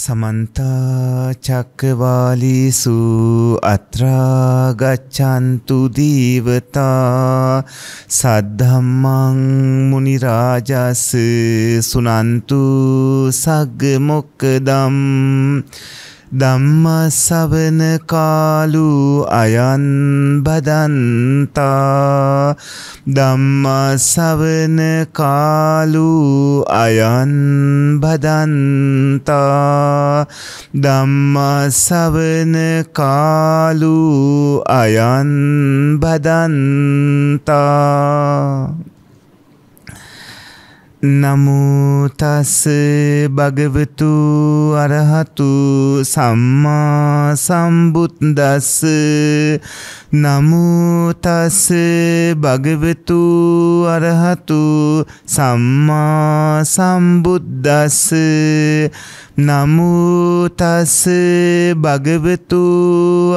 සමන්තා චක්කවාලීසු අත්‍රා ගච්ඡන්තු දීවතා සද්ධම්මං මුනි රාජස් සුනන්තු සග්ග මොක්කදම් ධම්මස්සවන කාලු අයන් බදන්තා. ධම්මස්සවන කාලු අයන් බදන්තා. ධම්මස්සවන කාලු අයන් බදන්තා. නමුතස් භගවතු අරහතු සම්මා සම්බුද්දස්ස. නමුතස් භගවතු අරහතු සම්මා සම්බුද්දස්ස. නමුතස් භගවතු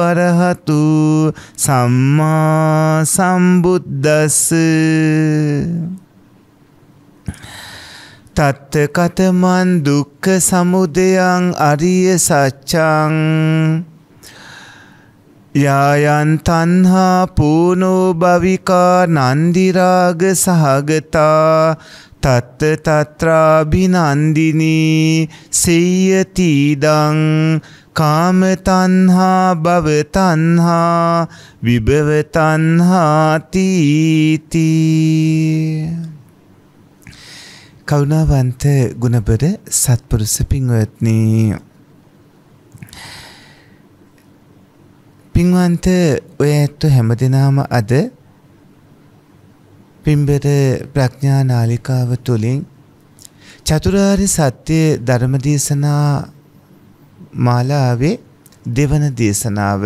අරහතු සම්මා සම්බුද්දස්ස. තත්ත කතමන් දුක්ඛ සමුදයං අරිය සච්ඡං යායන් තන්හා පූනෝ භවිකා නන්දිරාග සහගතා තත්ත තත්‍රාභිනන්දිනී සෙය්‍යතිදං කාම තන්හා භව තන්හා විභව තන්හා තීති කරුණාවන්ත ගුණබර සත්පුරුෂ පින්වත්නි. පින්වන්ත ඔය ඇත්තු හැමදෙනාම අද පින්බර ප්‍රඥා නාලිකාව තුළින් චතුරාරි සත්‍ය ධර්මදේශනා මාලාවේ දෙවන දේශනාව.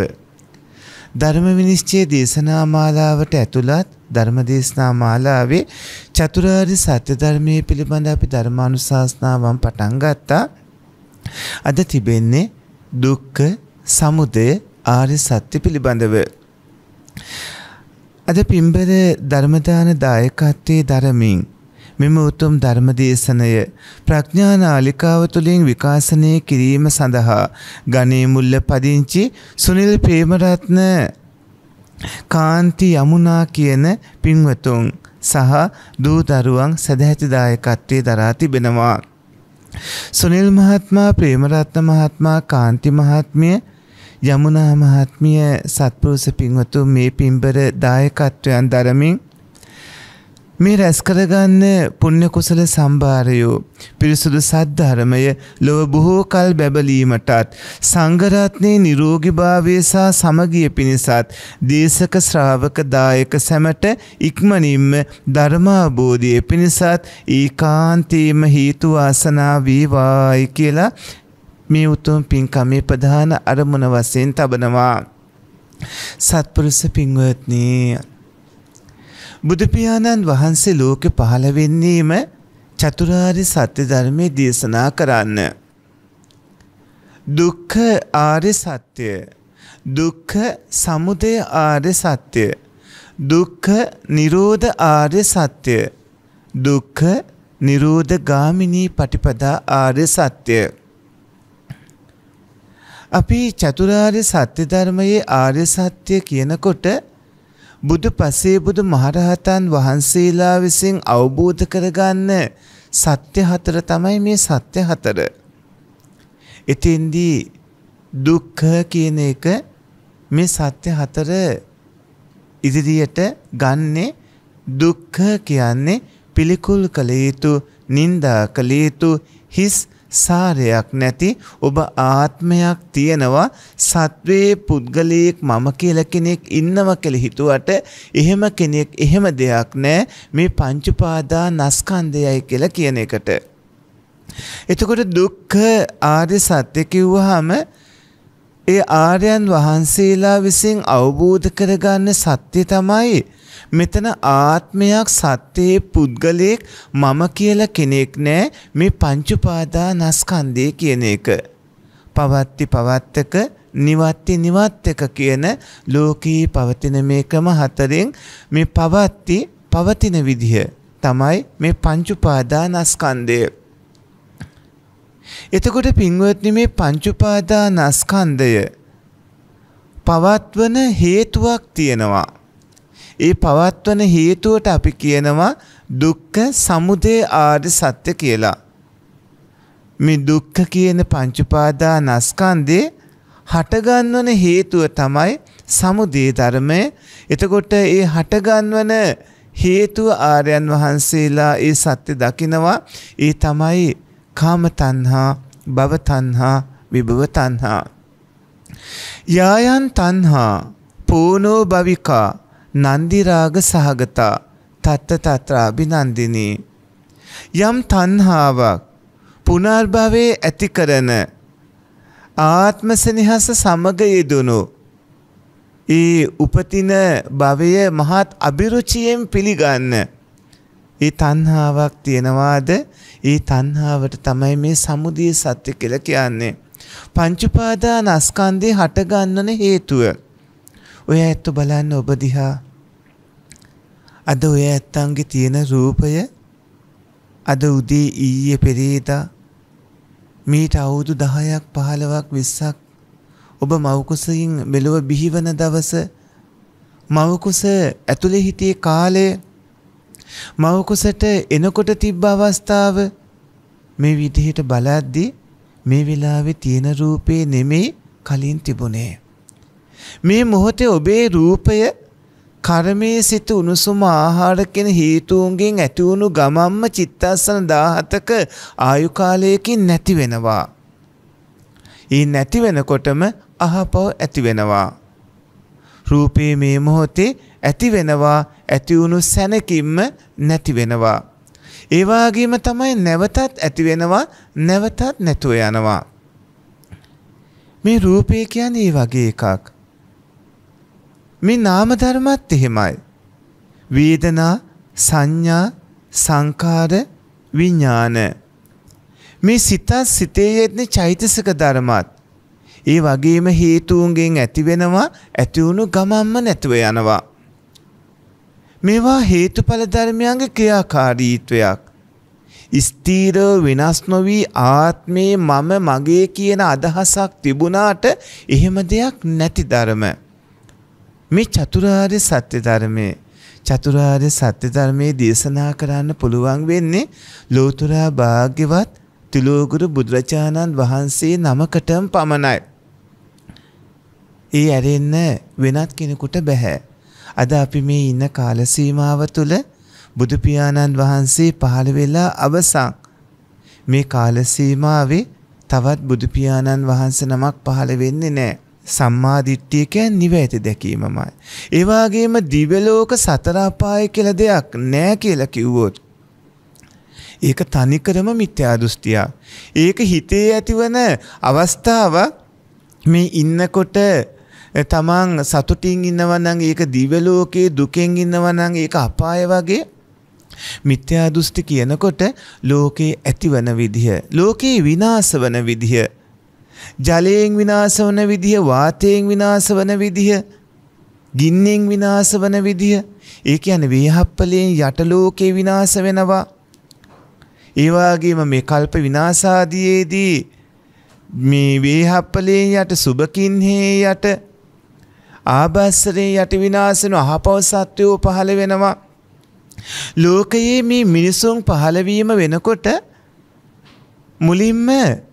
ධර්ම විනිශ්චය දේශනා මාලාවට ඇතුළත් ධර්මදේශනා මාලාවේ චතුරාර්ය සත්‍ය ධර්මයේ පිළිබඳ අපි ධර්මානුශාසනාවන් පටන් ගත්තා. අද තිබෙන්නේ දුක්ඛ සමුදය ආර්ය සත්‍ය පිළිබඳව. අද පින්බර ධර්මදාන දායකත්වයේ දරමින් මෙම උතුම් ධර්මදේශනය ප්‍රඥා නාලිකාව තුළින් විකාශනය කිරීම සඳහා ගණේ මුල්ල පදිංචි සුනිල් ප්‍රේමරත්න කාන්ති යමුනා කියන පින්වතුන් සහ දූ දරුවන් සැදැහැතිදායකත්වයේ දරා තිබෙනවා. සුනිල් මහත්මා ප්‍රේමරත්න මහත්මා කාන්ති මහත්මිය යමුනා මහත්මිය සත්පුරුෂ පින්වතුන් මේ පින්බර දායකත්වයන් දරමින් මේ රැස් කරගන්න පුණ්‍ය කුසල සම්භාරයෝ පිරිසුදු සද්ධර්මය ලොව බොහෝ කල් බැබලීමටත් සංඝරත්නයේ නිරෝගීභාවය සහ සමගිය පිණිසත් දේශක ශ්‍රාවක දායක සැමට ඉක්මනින්ම ධර්මාබෝධය පිණිසත් ඒකාන්තේම හේතු වාසනා වේවායි කියලා මේ උතුම් පින්කමේ ප්‍රධාන අරමුණ වශයෙන් තබනවා. සත්පුරුෂ පින්වත්නි බුදුපියාණන් වහන්සේ ලෝකෙ පහළ වෙන්නේම චතුරාර්ය සත්‍ය ධර්මයේ දේශනා කරන්න. දුක්ඛ ආර්ය සත්‍ය දුක්ඛ සමුදය ආර්ය සත්‍ය දුක්ඛ නිරෝධ ආර්ය සත්‍ය දුක්ඛ නිරෝධ ගාමිනී පටිපදා ආර්ය සත්‍ය අපි චතුරාර්ය සත්‍ය ධර්මයේ ආර්ය සත්‍ය කියනකොට බුදු පසේ බුදු මහරහතන් වහන්සේලා විසින් අවබෝධ කරගන්න සත්‍ය හතර තමයි මේ සත්‍ය හතර. එතෙන්දී දුක්ඛ කියන එක මේ සත්‍ය හතර ඉදිරියට ගන්නේ දුක්ඛ කියන්නේ පිළිකුල් කළ යුතු නිന്ദා කළ යුතු හිස් සාරයක් නැති ඔබ ආත්මයක් තියෙනවා සත්වයේ පුද්ගලයෙක් මම කියලා කෙනෙක් ඉන්නව කියලා හිතුවට එහෙම කෙනෙක් එහෙම දෙයක් නැහැ මේ පංච පාදා නස්කන්ධයයි කියලා කියන එකට. එතකොට දුක්ඛ ආර්ය සත්‍ය කිව්වහම ඒ ආර්යයන් වහන්සේලා විසින් අවබෝධ කරගන්න සත්‍ය තමයි මෙතන ආත්මයක් සත්‍යයේ පුද්ගලයෙක් මම කියලා කෙනෙක් නෑ මේ පංච උපාදානස්කන්ධය කියන එක. පවත්ති පවත්තක නිවත්ති නිවත්තක කියන ලෝකී පවතින මේ ක්‍රම හතරෙන් මේ පවත්ති පවතින විදිහ තමයි මේ පංච උපාදානස්කන්ධය. එතකොට පින්වත්නි මේ පංච උපාදානස්කන්ධය පවත්වන හේතුවක් තියෙනවා. ඒ පවත්වන හේතුවට අපි කියනවා දුක්ඛ සමුදය ආර්ය සත්‍ය කියලා. මේ දුක්ඛ කියන පංච උපාදානස්කන්ධේ හටගන්වන හේතුව තමයි සමුදය ධර්මය. එතකොට ඒ හටගන්වන හේතුව ආර්යයන් වහන්සේලා ඒ සත්‍ය දකිනවා. ඒ තමයි කාම තණ්හා, භව තණ්හා, විභව තණ්හා. යායන් තණ්හා පූනෝ භවිකා නන්දි රාග සහගතා තත්ත තත්‍ර අභිනන්දිනී යම් තණ්හාවක් පුනර්භවයේ ඇති කරන ආත්ම සෙනෙහස සමග යෙදුණු ඒ උපතින භවය මහත් අභිරුචියෙන් පිළිගන්න ඒ තණ්හාවක් තියෙනවාද? ඒ තණ්හාවට තමයි මේ සමුදිය සත්‍ය කියලා කියන්නේ. පංච උපාදානස්කන්ධේ හටගන්නන හේතුව. ඔය ඇත්ත බලන්න ඔබ දිහා. අද ඔය ඇත්තන්ගේ තියෙන රූපය අද උදේ ඊයේ පෙරේදා මීට අවුරුදු 10ක් 15ක් 20ක් ඔබ මවකුසකින් මෙලොව බිහිවන දවස මවකුස ඇතුලේ හිටියේ කාලය මවකුසට එනකොට තිබ්බ අවස්ථාව මේ විදිහට බලද්දී මේ වෙලාවේ තියෙන රූපේ නෙමෙයි කලින් තිබුණේ. මේ මොහොතේ ඔබේ රූපය කර්මයේ සිට උණුසුම ආහාර කියන හේතුන්ගෙන් ඇති වුණු ගමම්ම චිත්තස්සන 17ක ආයු කාලයකින් නැති වෙනවා. ඒ නැති වෙනකොටම අහපව ඇති වෙනවා. රූපේ මේ මොහොතේ ඇති වෙනවා ඇති වුණු සැනකින්ම නැති වෙනවා. ඒ වගේම තමයි නැවතත් ඇති වෙනවා නැවතත් නැතුව යනවා. මේ රූපේ කියන්නේ ඒ වගේ එකක්. මේ නාම ධර්මත් එහෙමයි. වේදනා, සංඥා, සංකාර, විඥාන. මේ සිත සිතේ යෙදෙන චෛතසික ධර්මත් ඒ වගේම හේතුන්ගෙන් ඇති වෙනවා ඇති වුණු ගමන්ම නැතුව යනවා. මේවා හේතුඵල ධර්මයන්ගේ ක්‍රියාකාරීත්වයක්. ස්ථීරව වෙනස් නොවී ආත්මේ මම මගේ කියන අදහසක් තිබුණාට එහෙම දෙයක් නැති ධර්ම. මේ චතුරාර්ය සත්‍ය ධර්මයේ චතුරාර්ය සත්‍ය ධර්මයේ දේශනා කරන්න පුළුවන් වෙන්නේ ලෝතර භාග්‍යවත් තිලෝගුරු බුදුරජාණන් වහන්සේ නමකටම පමණයි. ඒ ඇරෙන්න වෙනත් කෙනෙකුට බෑ. අද අපි මේ ඉන්න කාල සීමාව තුළ බුදු පියාණන් වහන්සේ පහළ වෙලා අවසන් මේ කාල සීමාවේ තවත් බුදු පියාණන් වහන්සේ නමක් පහළ වෙන්නේ නැහැ. සම්මා දිට්ඨිය කියන්නේ නිවැරදි දැකීමමයි. ඒ වගේම දිව්‍ය ලෝක සතර අපාය කියලා දෙයක් නැහැ කියලා කිව්වොත් ඒක තනිකරම මිත්‍යා දෘෂ්ටියක්. ඒක හිතේ ඇතිවන අවස්ථාව මේ ඉන්නකොට තමන් සතුටින් ඉන්නවා නම් ඒක දිව්‍ය ලෝකේ දුකෙන් ඉන්නවා නම් ඒක අපාය වගේ මිත්‍යා දෘෂ්ටි කියනකොට ලෝකේ ඇතිවන විදිහ ලෝකේ විනාශ වන විදිහ ජලයෙන් විනාශ වන විදිහ, වාතයෙන් විනාශ වන විදිහ, ගින්නෙන් විනාශ වන විදිහ, ඒ කියන්නේ වේහප්පලයෙන් යට ලෝකේ විනාශ වෙනවා. ඒ වගේම මේ කල්ප විනාශාදීයේදී මේ වේහප්පලයෙන් යට සුබකින්හේ යට ආබස්සරේ යට විනාශ වෙන අහපව සත්වයෝ පහළ වෙනවා. ලෝකයේ මේ මිනිසුන් පහළවීම වෙනකොට මුලින්ම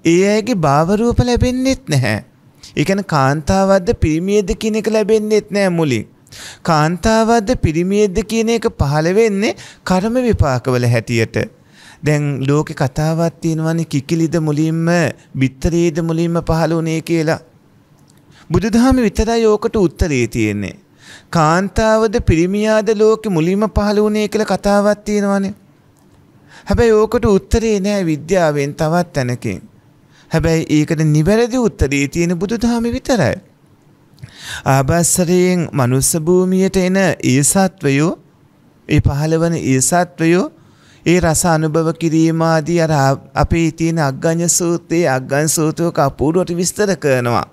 ඒ අයගේ භාවරූප ලැබෙන්නෙත් නැහැ. ඒ කියන්නේ කාන්තාවද්ද පිරිමියෙක්ද කියන එක ලැබෙන්නෙත් නැහැ මුලින්. කාන්තාවද්ද පිරිමියෙක්ද කියන එක පහළ වෙන්නේ කර්ම විපාකවල හැටියට. දැන් ලෝකේ කතාවක් තියෙනවානේ කිකිලිද මුලින්ම බිත්තරේද මුලින්ම පහළ වුණේ කියලා. බුදුදහම විතරයි ඕකට උත්තරේ තියෙන්නේ. කාන්තාවද පිරිමියාද ලෝකෙ මුලින්ම පහළ වුණේ කියලා කතාවක් තියෙනවානේ. හැබැයි ඕකට උත්තරේ නෑ විද්‍යාවෙන් තවත් තැනකින්. හැබැයි ඒකට නිවැරදි උත්තරේ තියෙන බුදුදහම විතරයි. ආභස්සරයෙන් මනුස්ස භූමියට එන ඒ සත්වයෝ ඒ පහළවන ඒ සත්වයෝ ඒ රස අනුභව කිරීම ආදී අර අපේ තියෙන අග්ගඤ්ඤ සූත්‍රයේ අග්ගඤ්ඤ සූත්‍රක අපූර්වට විස්තර කරනවා.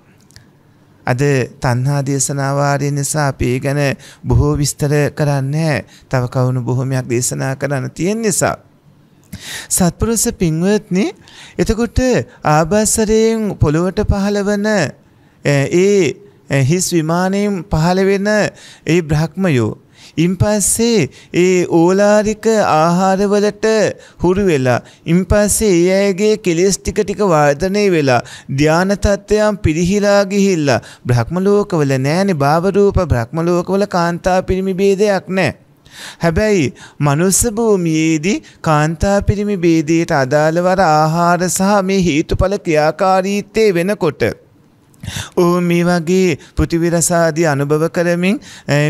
අද තණ්හා දේශනා වාරය නිසා අපි ඒ ගැන බොහෝ විස්තර කරන්නේ තව කවුණු බොහොමයක් දේශනා කරන්න තියෙන නිසා. සත්පුරුෂ පින්වත්නි එතකොට ආභාසරයෙන් පොළොවට පහළවන ඒ හිස් විමානයෙන් පහළ වෙන ඒ බ්‍රහ්මයෝ ඉන්පස්සේ ඒ ඕලාරික ආහාරවලට හුරු වෙලා ඉන්පස්සේ ඒ අයගේ කෙලෙස් ටික ටික වර්ධනය වෙලා ධානා තත්ත්වයන් පිරිහිලා ගිහිල්ලා බ්‍රහ්ම ලෝකවල නෑනේ භාව රූප බ්‍රහ්ම ලෝකවල කාන්තා පිරිමි ભેදයක් නෑ. හැබැයි මනුස්ස භූමියේදී කාන්තා පිරිමි භේදයට අදාළව ආහාර සහ මේ හේතුඵල ක්‍රියාකාරීත්වයේ වෙනකොට ඔවුන් මේ වගේ පෘතිවිරසාදී අනුභව කරමින්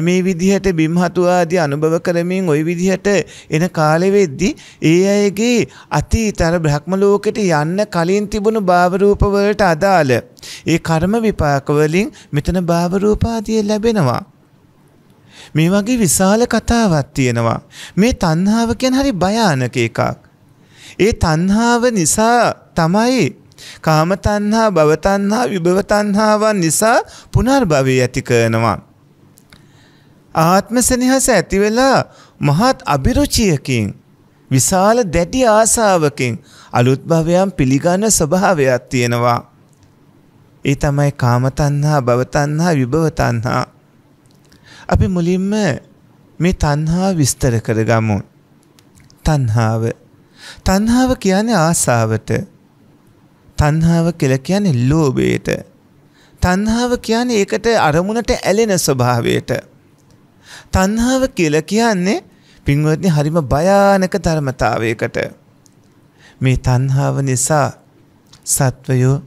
මේ විදිහට බිම්හතුවාදී අනුභව කරමින් ওই විදිහට එන කාලෙ වෙද්දි ඒ අයගේ අතීතර බ්‍රහ්ම ලෝකෙට යන්න කලින් තිබුණු භාව රූප වලට අදාළ ඒ කර්ම විපාක වලින් මෙතන භාව රූපාදී ලැබෙනවා. මේ වගේ විශාල කතාවක් තියෙනවා. මේ තණ්හාව කියන හරි භයානක එකක්. ඒ තණ්හාව නිසා තමයි කාම තණ්හා, භව තණ්හා, විභව තණ්හාවන් නිසා පුනර්භවය ඇති කරනවා. ආත්ම සෙනෙහස ඇති වෙලා මහත් අභිරුචියකින් විශාල දැඩි ආසාවකින් අලුත් භවයන් පිළිගන්න ස්වභාවයක් තියෙනවා. ඒ තමයි කාම තණ්හා, භව තණ්හා, විභව තණ්හා. අපි මුලින්ම මේ තණ්හා විස්තර කරගමු. තණ්හාව. තණ්හාව කියන්නේ ආසාවට. තණ්හාව කියලා කියන්නේ ලෝභයට. තණ්හාව කියන්නේ ඒකට අරමුණට ඇලෙන ස්වභාවයට. තණ්හාව කියලා කියන්නේ පින්වත්නි හරිම භයානක ධර්මතාවයකට. මේ තණ්හාව නිසා සත්වයෝ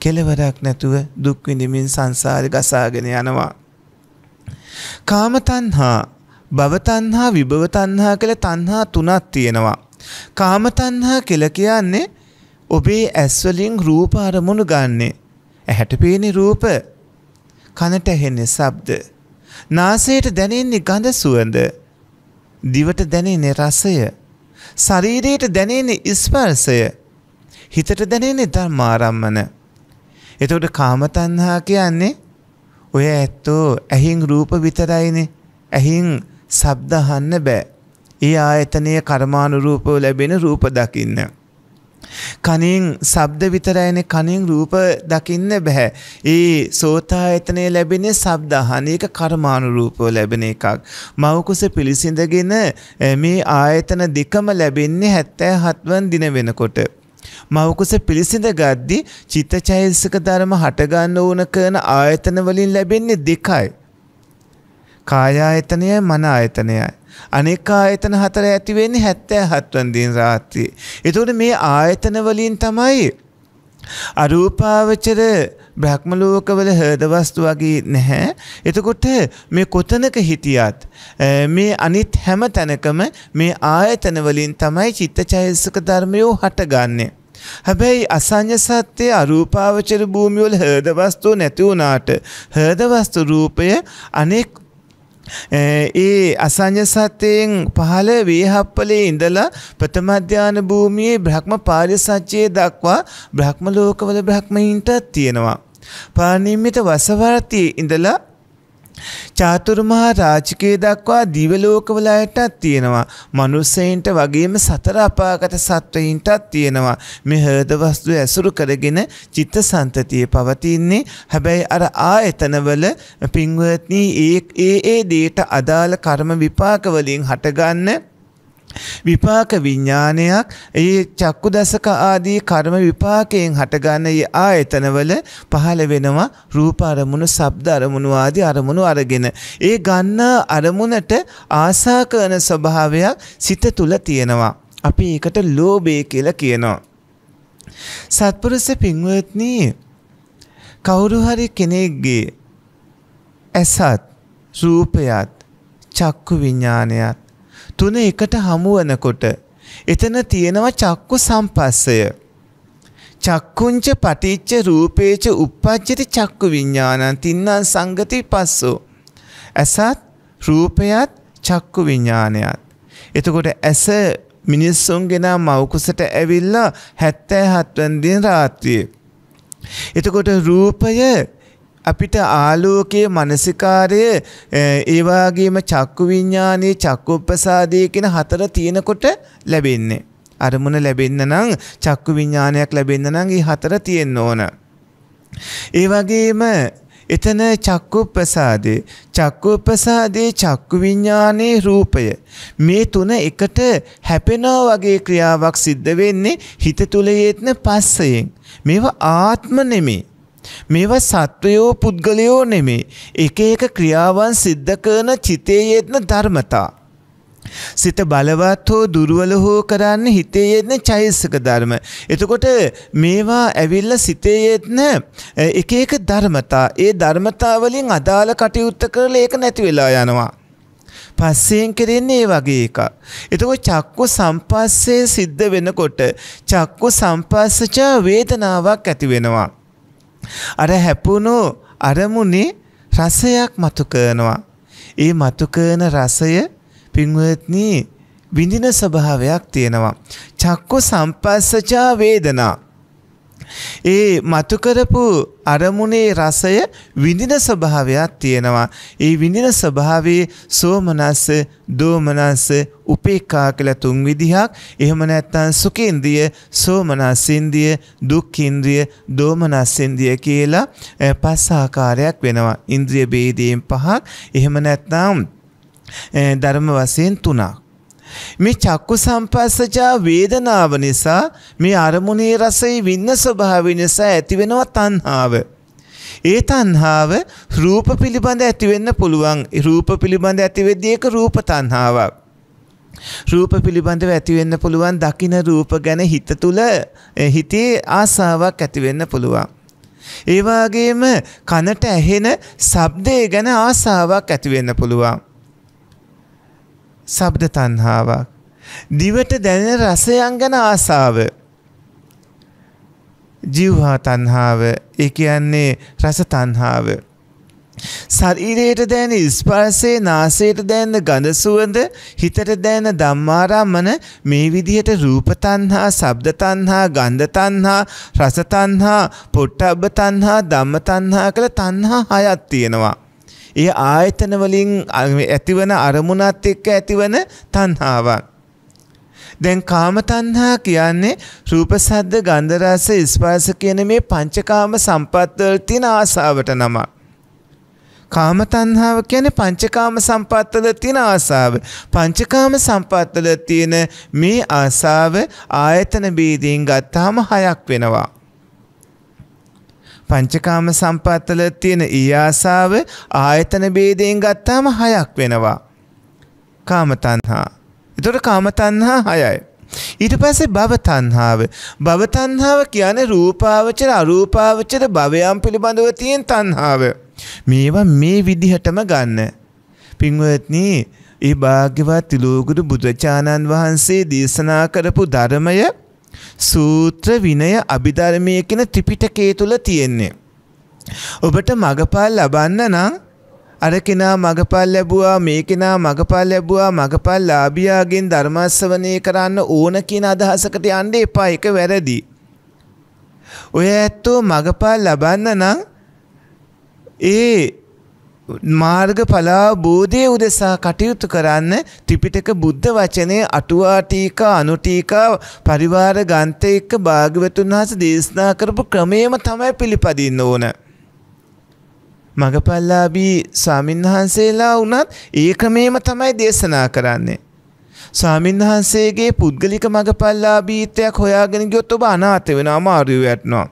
කෙලවරක් නැතුව දුක් විඳින්මින් සංසාරේ ගසාගෙන යනවා. කාම තණ්හා, භව තණ්හා, විභව තණ්හා කියලා තණ්හා තුනක් තියෙනවා. කාම තණ්හා කියලා කියන්නේ ඔබේ ඇස් වලින් රූප අරමුණු ගන්නෙ. ඇහැට පේන්නේ රූප, කනට ඇහෙන්නේ ශබ්ද, නාසයට දැනෙන්නේ ගඳ සුවඳ, දිවට දැනෙන්නේ රසය, ශරීරයට දැනෙන්නේ ස්පර්ශය, හිතට දැනෙන්නේ ධර්මාරම්මන. එතකොට කාම තණ්හා කියන්නේ ඔය ඇත්තෝ ඇහින් රූප විතරයිනේ. ඇහින් ශබ්ද අහන්න බෑ. ඒ ආයතනයේ කර්මානුරූපව ලැබෙන රූප දකින්න. කනින් ශබ්ද විතරයිනේ කනින් රූප දකින්න බෑ. ඒ සෝතායතනයේ ලැබෙන ශබ්ද අහන එක කර්මානුරූපව ලැබෙන එකක්. මවකුස පිළිසිඳගෙන මේ ආයතන දෙකම ලැබෙන්නේ 77 වන දින වෙනකොට. මවකුස පිළිසිඳ ගද්දි චිත්තචෛතසික ධර්ම හටගන්න ඕන කරන ආයතන වලින් ලැබෙන්නේ දෙකයි. කාය ආයතනයයි මන ආයතනයයි. අනෙක් ආයතන හතර ඇති වෙන්නේ 77 වන දින රාත්‍රියේ. ඒතකොට මේ ආයතන වලින් තමයි අරූපාවචර බ්‍රහ්ම ලෝකවල හෘද වස්තු වගේ නැහැ. එතකොට මේ කොතනක හිටියත් මේ අනිත් හැම තැනකම මේ ආයතන වලින් තමයි චිත්තචෛතසික ධර්මයෝ හටගන්නේ. හැබැයි අසඤ්ඤ සත්‍ය අරූපාවචර භූමිවල හෘද වස්තු නැති වුණාට හෘද වස්තු රූපය අනෙක් ඒ අසඤ්ඤ සත්‍යයෙන් පහළ වේහප්පලේ ඉඳලා ප්‍රථම ධාන භූමියේ බ්‍රහ්ම පාරිසච්චයේ දක්වා බ්‍රහ්ම ලෝකවල බ්‍රහ්මයින්ටත් තියෙනවා. පානිම්මිත වසවර්තියේ ඉඳලා චාතුරුමහා රාජිකය දක්වා දිවලෝකවල අයටත් තියෙනවා. මනුස්සයින්ට වගේම සතර අපාගත සත්වයින්ටත් තියෙනවා. මේ හෘද වස්තු ඇසුරු කරගෙන චිත්ත සන්තතිය පවතින්නේ. හැබැයි අර ආයතනවල පින්වත්නි ඒ ඒ ඒ දේට අදාළ කර්ම විපාක වලින් හටගන්න විපාක විඥානයක් ඒ චක්කු දසක ආදී කර්ම විපාකයෙන් හටගන්න ඒ ආයතනවල පහළ වෙනවා රූප අරමුණු, ශබ්ද අරමුණු ආදී අරමුණු අරගෙන. ඒ ගන්න අරමුණට ආසා කරන ස්වභාවයක් සිත තුල තියෙනවා. අපි ඒකට ලෝභය කියලා කියනවා. සත්පුරුෂ පින්වත්නි කවුරු හරි කෙනෙක්ගේ ඇසත් රූපයත් චක්කු විඥානයත් තුන එකට හමුවනකොට එතන තියෙනවා චක්කු සම්පස්සය. චක්කුංච පටිච්ච රූපේච uppajjati චක්කු විඥානං තින්නං සංගති පස්සෝ. ඇසත් රූපයත් චක්කු විඥානයත්. එතකොට ඇස මිනිස්සුන්ගෙන මවකුසට ඇවිල්ලා 77 වෙනි දින රාත්‍රියේ. එතකොට රූපය අපිට ආලෝකයේ මානසිකාරය ඒ වගේම චක්කු විඥානයේ චක්කුප්පසාදයේ කියන හතර තියෙනකොට ලැබෙන්නේ. අරමුණ ලැබෙන්න නම් චක්කු විඥානයක් ලැබෙන්න නම් මේ හතර තියෙන්න ඕන. ඒ වගේම එතන චක්කුප්පසාදේ චක්කුප්පසාදේ චක්කු විඥානයේ රූපය මේ තුන එකට හැපෙනවා වගේ ක්‍රියාවක් සිද්ධ වෙන්නේ හිත තුල යෙත්න පස්සයෙන් මේවා ආත්ම නෙමේ මේවා සත්වයෝ පුද්ගලයෝ නෙමේ එක එක ක්‍රියාවන් සිද්ධ කරන චිතේ යෙත්න ධර්මතා සිත බලවත් හෝ දුර්වල හෝ කරන්න හිතේ යෙදෙන චෛතසික ධර්ම. එතකොට මේවා ඇවිල්ලා සිතේ යෙදෙන එක එක ධර්මතා. ඒ ධර්මතා වලින් අදාළ කටයුත්ත කරලා ඒක නැති වෙලා යනවා. පස්සෙන් කෙරෙන්නේ ඒ වගේ එකක්. එතකොට චක්කු සම්පස්සේ සිද්ධ වෙනකොට චක්කු සම්පස්සච වේදනාවක් ඇති වෙනවා. අර හැපුණු අරමුණේ රසයක් මතු කරනවා. ඒ මතු කරන රසය පින්වත්නි විඳින ස්වභාවයක් තියෙනවා. චක්ක සම්පස්සචා වේදනා. ඒ මතු කරපු අරමුණේ රසය විඳින ස්වභාවයක් තියෙනවා. ඒ විඳින ස්වභාවයේ සෝමනස්ස, දෝමනස්ස, උපේක්ඛා කියලා තුන් විදිහක්. එහෙම නැත්නම් සුඛේන්ද්‍රිය, සෝමනස්සින්ද්‍රිය, දුක්ඛේන්ද්‍රිය, දෝමනස්සින්ද්‍රිය කියලා පස් ආකාරයක් වෙනවා. ඉන්ද්‍රිය ભેදයෙන් පහක්. එහෙම නැත්නම් ධර්ම වශයෙන් තුනක්. මේ චක්කු සම්පස්සජා වේදනාව නිසා මේ අරමුණේ රසයි වින්න ස්වභාවය නිසා ඇතිවෙනවා තණ්හාව. ඒ තණ්හාව රූප පිළිබඳ ඇතිවෙන්න පුළුවන්. රූප පිළිබඳ ඇතිවෙද්දී ඒක රූප තණ්හාවක්. රූප පිළිබඳව ඇතිවෙන්න පුළුවන් දකින රූප ගැන හිත තුළ හිතේ ආසාවක් ඇතිවෙන්න පුළුවන්. ඒ වගේම කනට ඇහෙන ශබ්දය ගැන ආසාවක් ඇතිවෙන්න පුළුවන්. ශබ්ද තණ්හාවක්. දිවට දැනෙන රසයන් ගැන ආසාව. ජීවහා තණ්හාව ඒ කියන්නේ රස තණ්හාව. ශරීරයට දැනෙන ස්පර්ශයේ නාසයට දැනෙන ගඳ සුවඳ හිතට දැනෙන ධම්මාරම්මන මේ විදිහට රූප තණ්හා, ශබ්ද තණ්හා, ගන්ධ තණ්හා, රස තණ්හා, පොට්ටබ්බ තණ්හා, ධම්ම තණ්හා කියලා තණ්හා හයක් තියෙනවා. ඒ ආයතන වලින් ඇතිවන අරමුණත් එක්ක ඇතිවන තණ්හාවක්. දැන් කාම තණ්හා කියන්නේ රූප සද්ද ගන්ධ රස ස්පර්ශ කියන මේ පංචකාම සම්පත් වල තියෙන ආසාවට නමක්. කාම තණ්හාව කියන්නේ පංචකාම සම්පත් වල තියෙන ආසාව. පංචකාම සම්පත් වල තියෙන මේ ආසාව ආයතන බීදීන් ගත්තාම හයක් වෙනවා. පංචකාම සම්පත්තල තියෙන ඊ ආසාව ආයතන ભેදයෙන් ගත්තාම හයක් වෙනවා. කාම තණ්හා. එතකොට කාම තණ්හා හයයි. ඊට පස්සේ භව තණ්හාව. භව තණ්හාව කියන්නේ රූපාවචර අරූපාවචර භවයන් පිළිබඳව තියෙන තණ්හාව. මේවා මේ විදිහටම ගන්න. පින්වත්නි ඒ භාග්‍යවත් තිලෝගුරු බුදුචානන් වහන්සේ දේශනා කරපු ධර්මය සූත්‍ර විනය අභිධර්මය කියන ත්‍රිපිටකයේ තුල තියෙන්නේ. ඔබට මගපල් ලබන්න නම් අර කෙනා මගපල් ලැබුවා මේ කෙනා මගපල් ලැබුවා මගපල් ලාභියාගෙන් ධර්මස්සවණය කරන්න ඕන කියන අදහසකට යන්න එපා ඒක වැරදි. ඔය ඇත්තෝ මගපල් ලබන්න නම් ඒ මාර්ගඵලාබෝධය උදෙසා කටයුතු කරන්න ත්‍රිපිටක බුද්ධ වචනේ අටුවා ටීකා අනු ටීකා පරිවාර ග්‍රන්ථ එක්ක භාග්‍යවතුන් වහන්සේ දේශනා කරපු ක්‍රමයේම තමයි පිළිපදින්න ඕන. මගපල්ලාබී ස්වාමින්වහන්සේලා වුණත් ඒ ක්‍රමයේම තමයි දේශනා කරන්නේ. ස්වාමින්වහන්සේගේ පුද්ගලික මගපල්ලාබීත්වයක් හොයාගෙන ගියොත් ඔබ අනාථ වෙනවා අමාරු වෙනවා.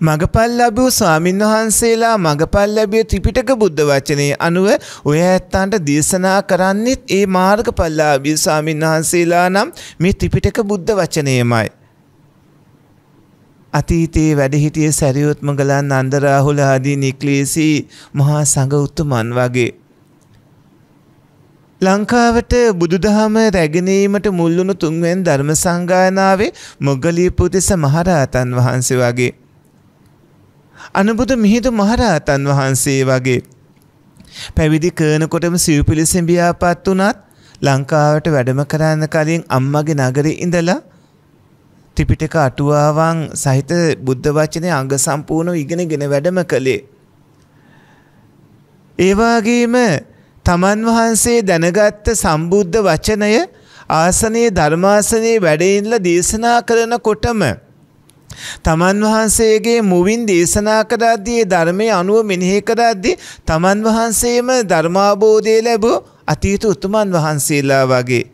මගපල් ලැබූ ස්වාමින් වහන්සේලා මගපල් ලැබිය ත්‍රිපිටක බුද්ධ වචනේ අනුව ඔය ඇත්තන්ට දේශනා කරන්නෙත් ඒ මාර්ගඵලලාභී ස්වාමින් වහන්සේලා නම් මේ ත්‍රිපිටක බුද්ධ වචනයමයි. අතීතයේ වැඩ හිටිය සැරියොත් මගලන් නන්ද රාහුල ආදී නික්ලේසී මහා සංඝ උතුමන් වගේ ලංකාවට බුදුදහම රැගෙනීමට මුල්ලුණු තුන්වෙන් ධර්ම සංගායනාවේ මොග්ගලී පුතිස්ස මහරහතන් වහන්සේ වගේ අනුබුදු මිහිඳු මහරහතන් වහන්සේ වගේ පැවිදි කරනකොටම සිව්පිලිසෙන් බියාපත් වුණත් ලංකාවට වැඩම කරන්න කලින් අම්මගේ නගරේ ඉඳලා ත්‍රිපිටක අටුවාවන් සහිත බුද්ධ වචනේ අංග සම්පූර්ණව ඉගෙනගෙන වැඩම කළේ. ඒ වගේම තමන් වහන්සේ දැනගත්ත සම්බුද්ධ වචනය ආසනයේ ධර්මාසනයේ වැඩඉල්ල දේශනා කරනකොටම තමන් වහන්සේගේ මුවින් දේශනා කරද්දී ධර්මය අනුව මෙනෙහි කරද්දී තමන් වහන්සේම ධර්මාබෝධය ලැබූ අතීත උතුමන් වහන්සේලා වගේ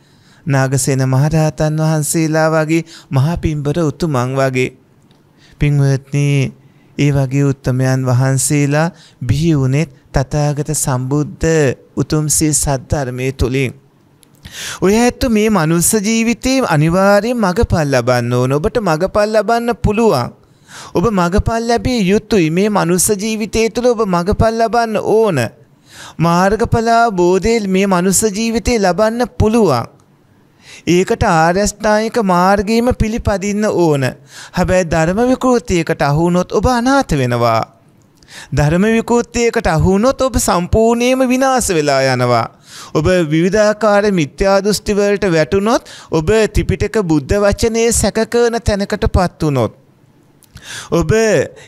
නාගසේන මහරහතන් වහන්සේලා වගේ මහා පින්බර උතුමන් වගේ. පින්වත්නි ඒ වගේ උත්තමයන් වහන්සේලා බිහි වුණෙත් තථාගත සම්බුද්ධ උතුම්සේ සද්ධර්මයේ තුලින්. ඔය ඇත්තු මේ මනුස්ස ජීවිතේ අනිවාර්යෙන් මගපල් ලබන්න ඕන. ඔබට මගපල් ලබන්න පුළුවන්. ඔබ මගපල් ලැබිය යුතුයි. මේ මනුස්ස ජීවිතය තුළ ඔබ මගපල් ලබන්න ඕන. මාර්ගඵල බෝධය මේ මනුස්ස ජීවිතේ ලබන්න පුළුවන්. ඒකට ආර්යෂ්ටායික මාර්ගයේම පිළිපදින්න ඕන. හැබැයි ධර්ම විකෘතියකට අහු වුණොත් ඔබ අනාථ වෙනවා. ධර්ම විකෘතියකට අහු වුණොත් ඔබ සම්පූර්ණයෙන්ම විනාශ වෙලා යනවා. ඔබ විවිධාකාර මිත්‍යා දෘෂ්ටි වලට වැටුනොත් ඔබ ත්‍රිපිටක බුද්ධ වචනේ සැකකරන තැනකටපත් වුනොත් ඔබ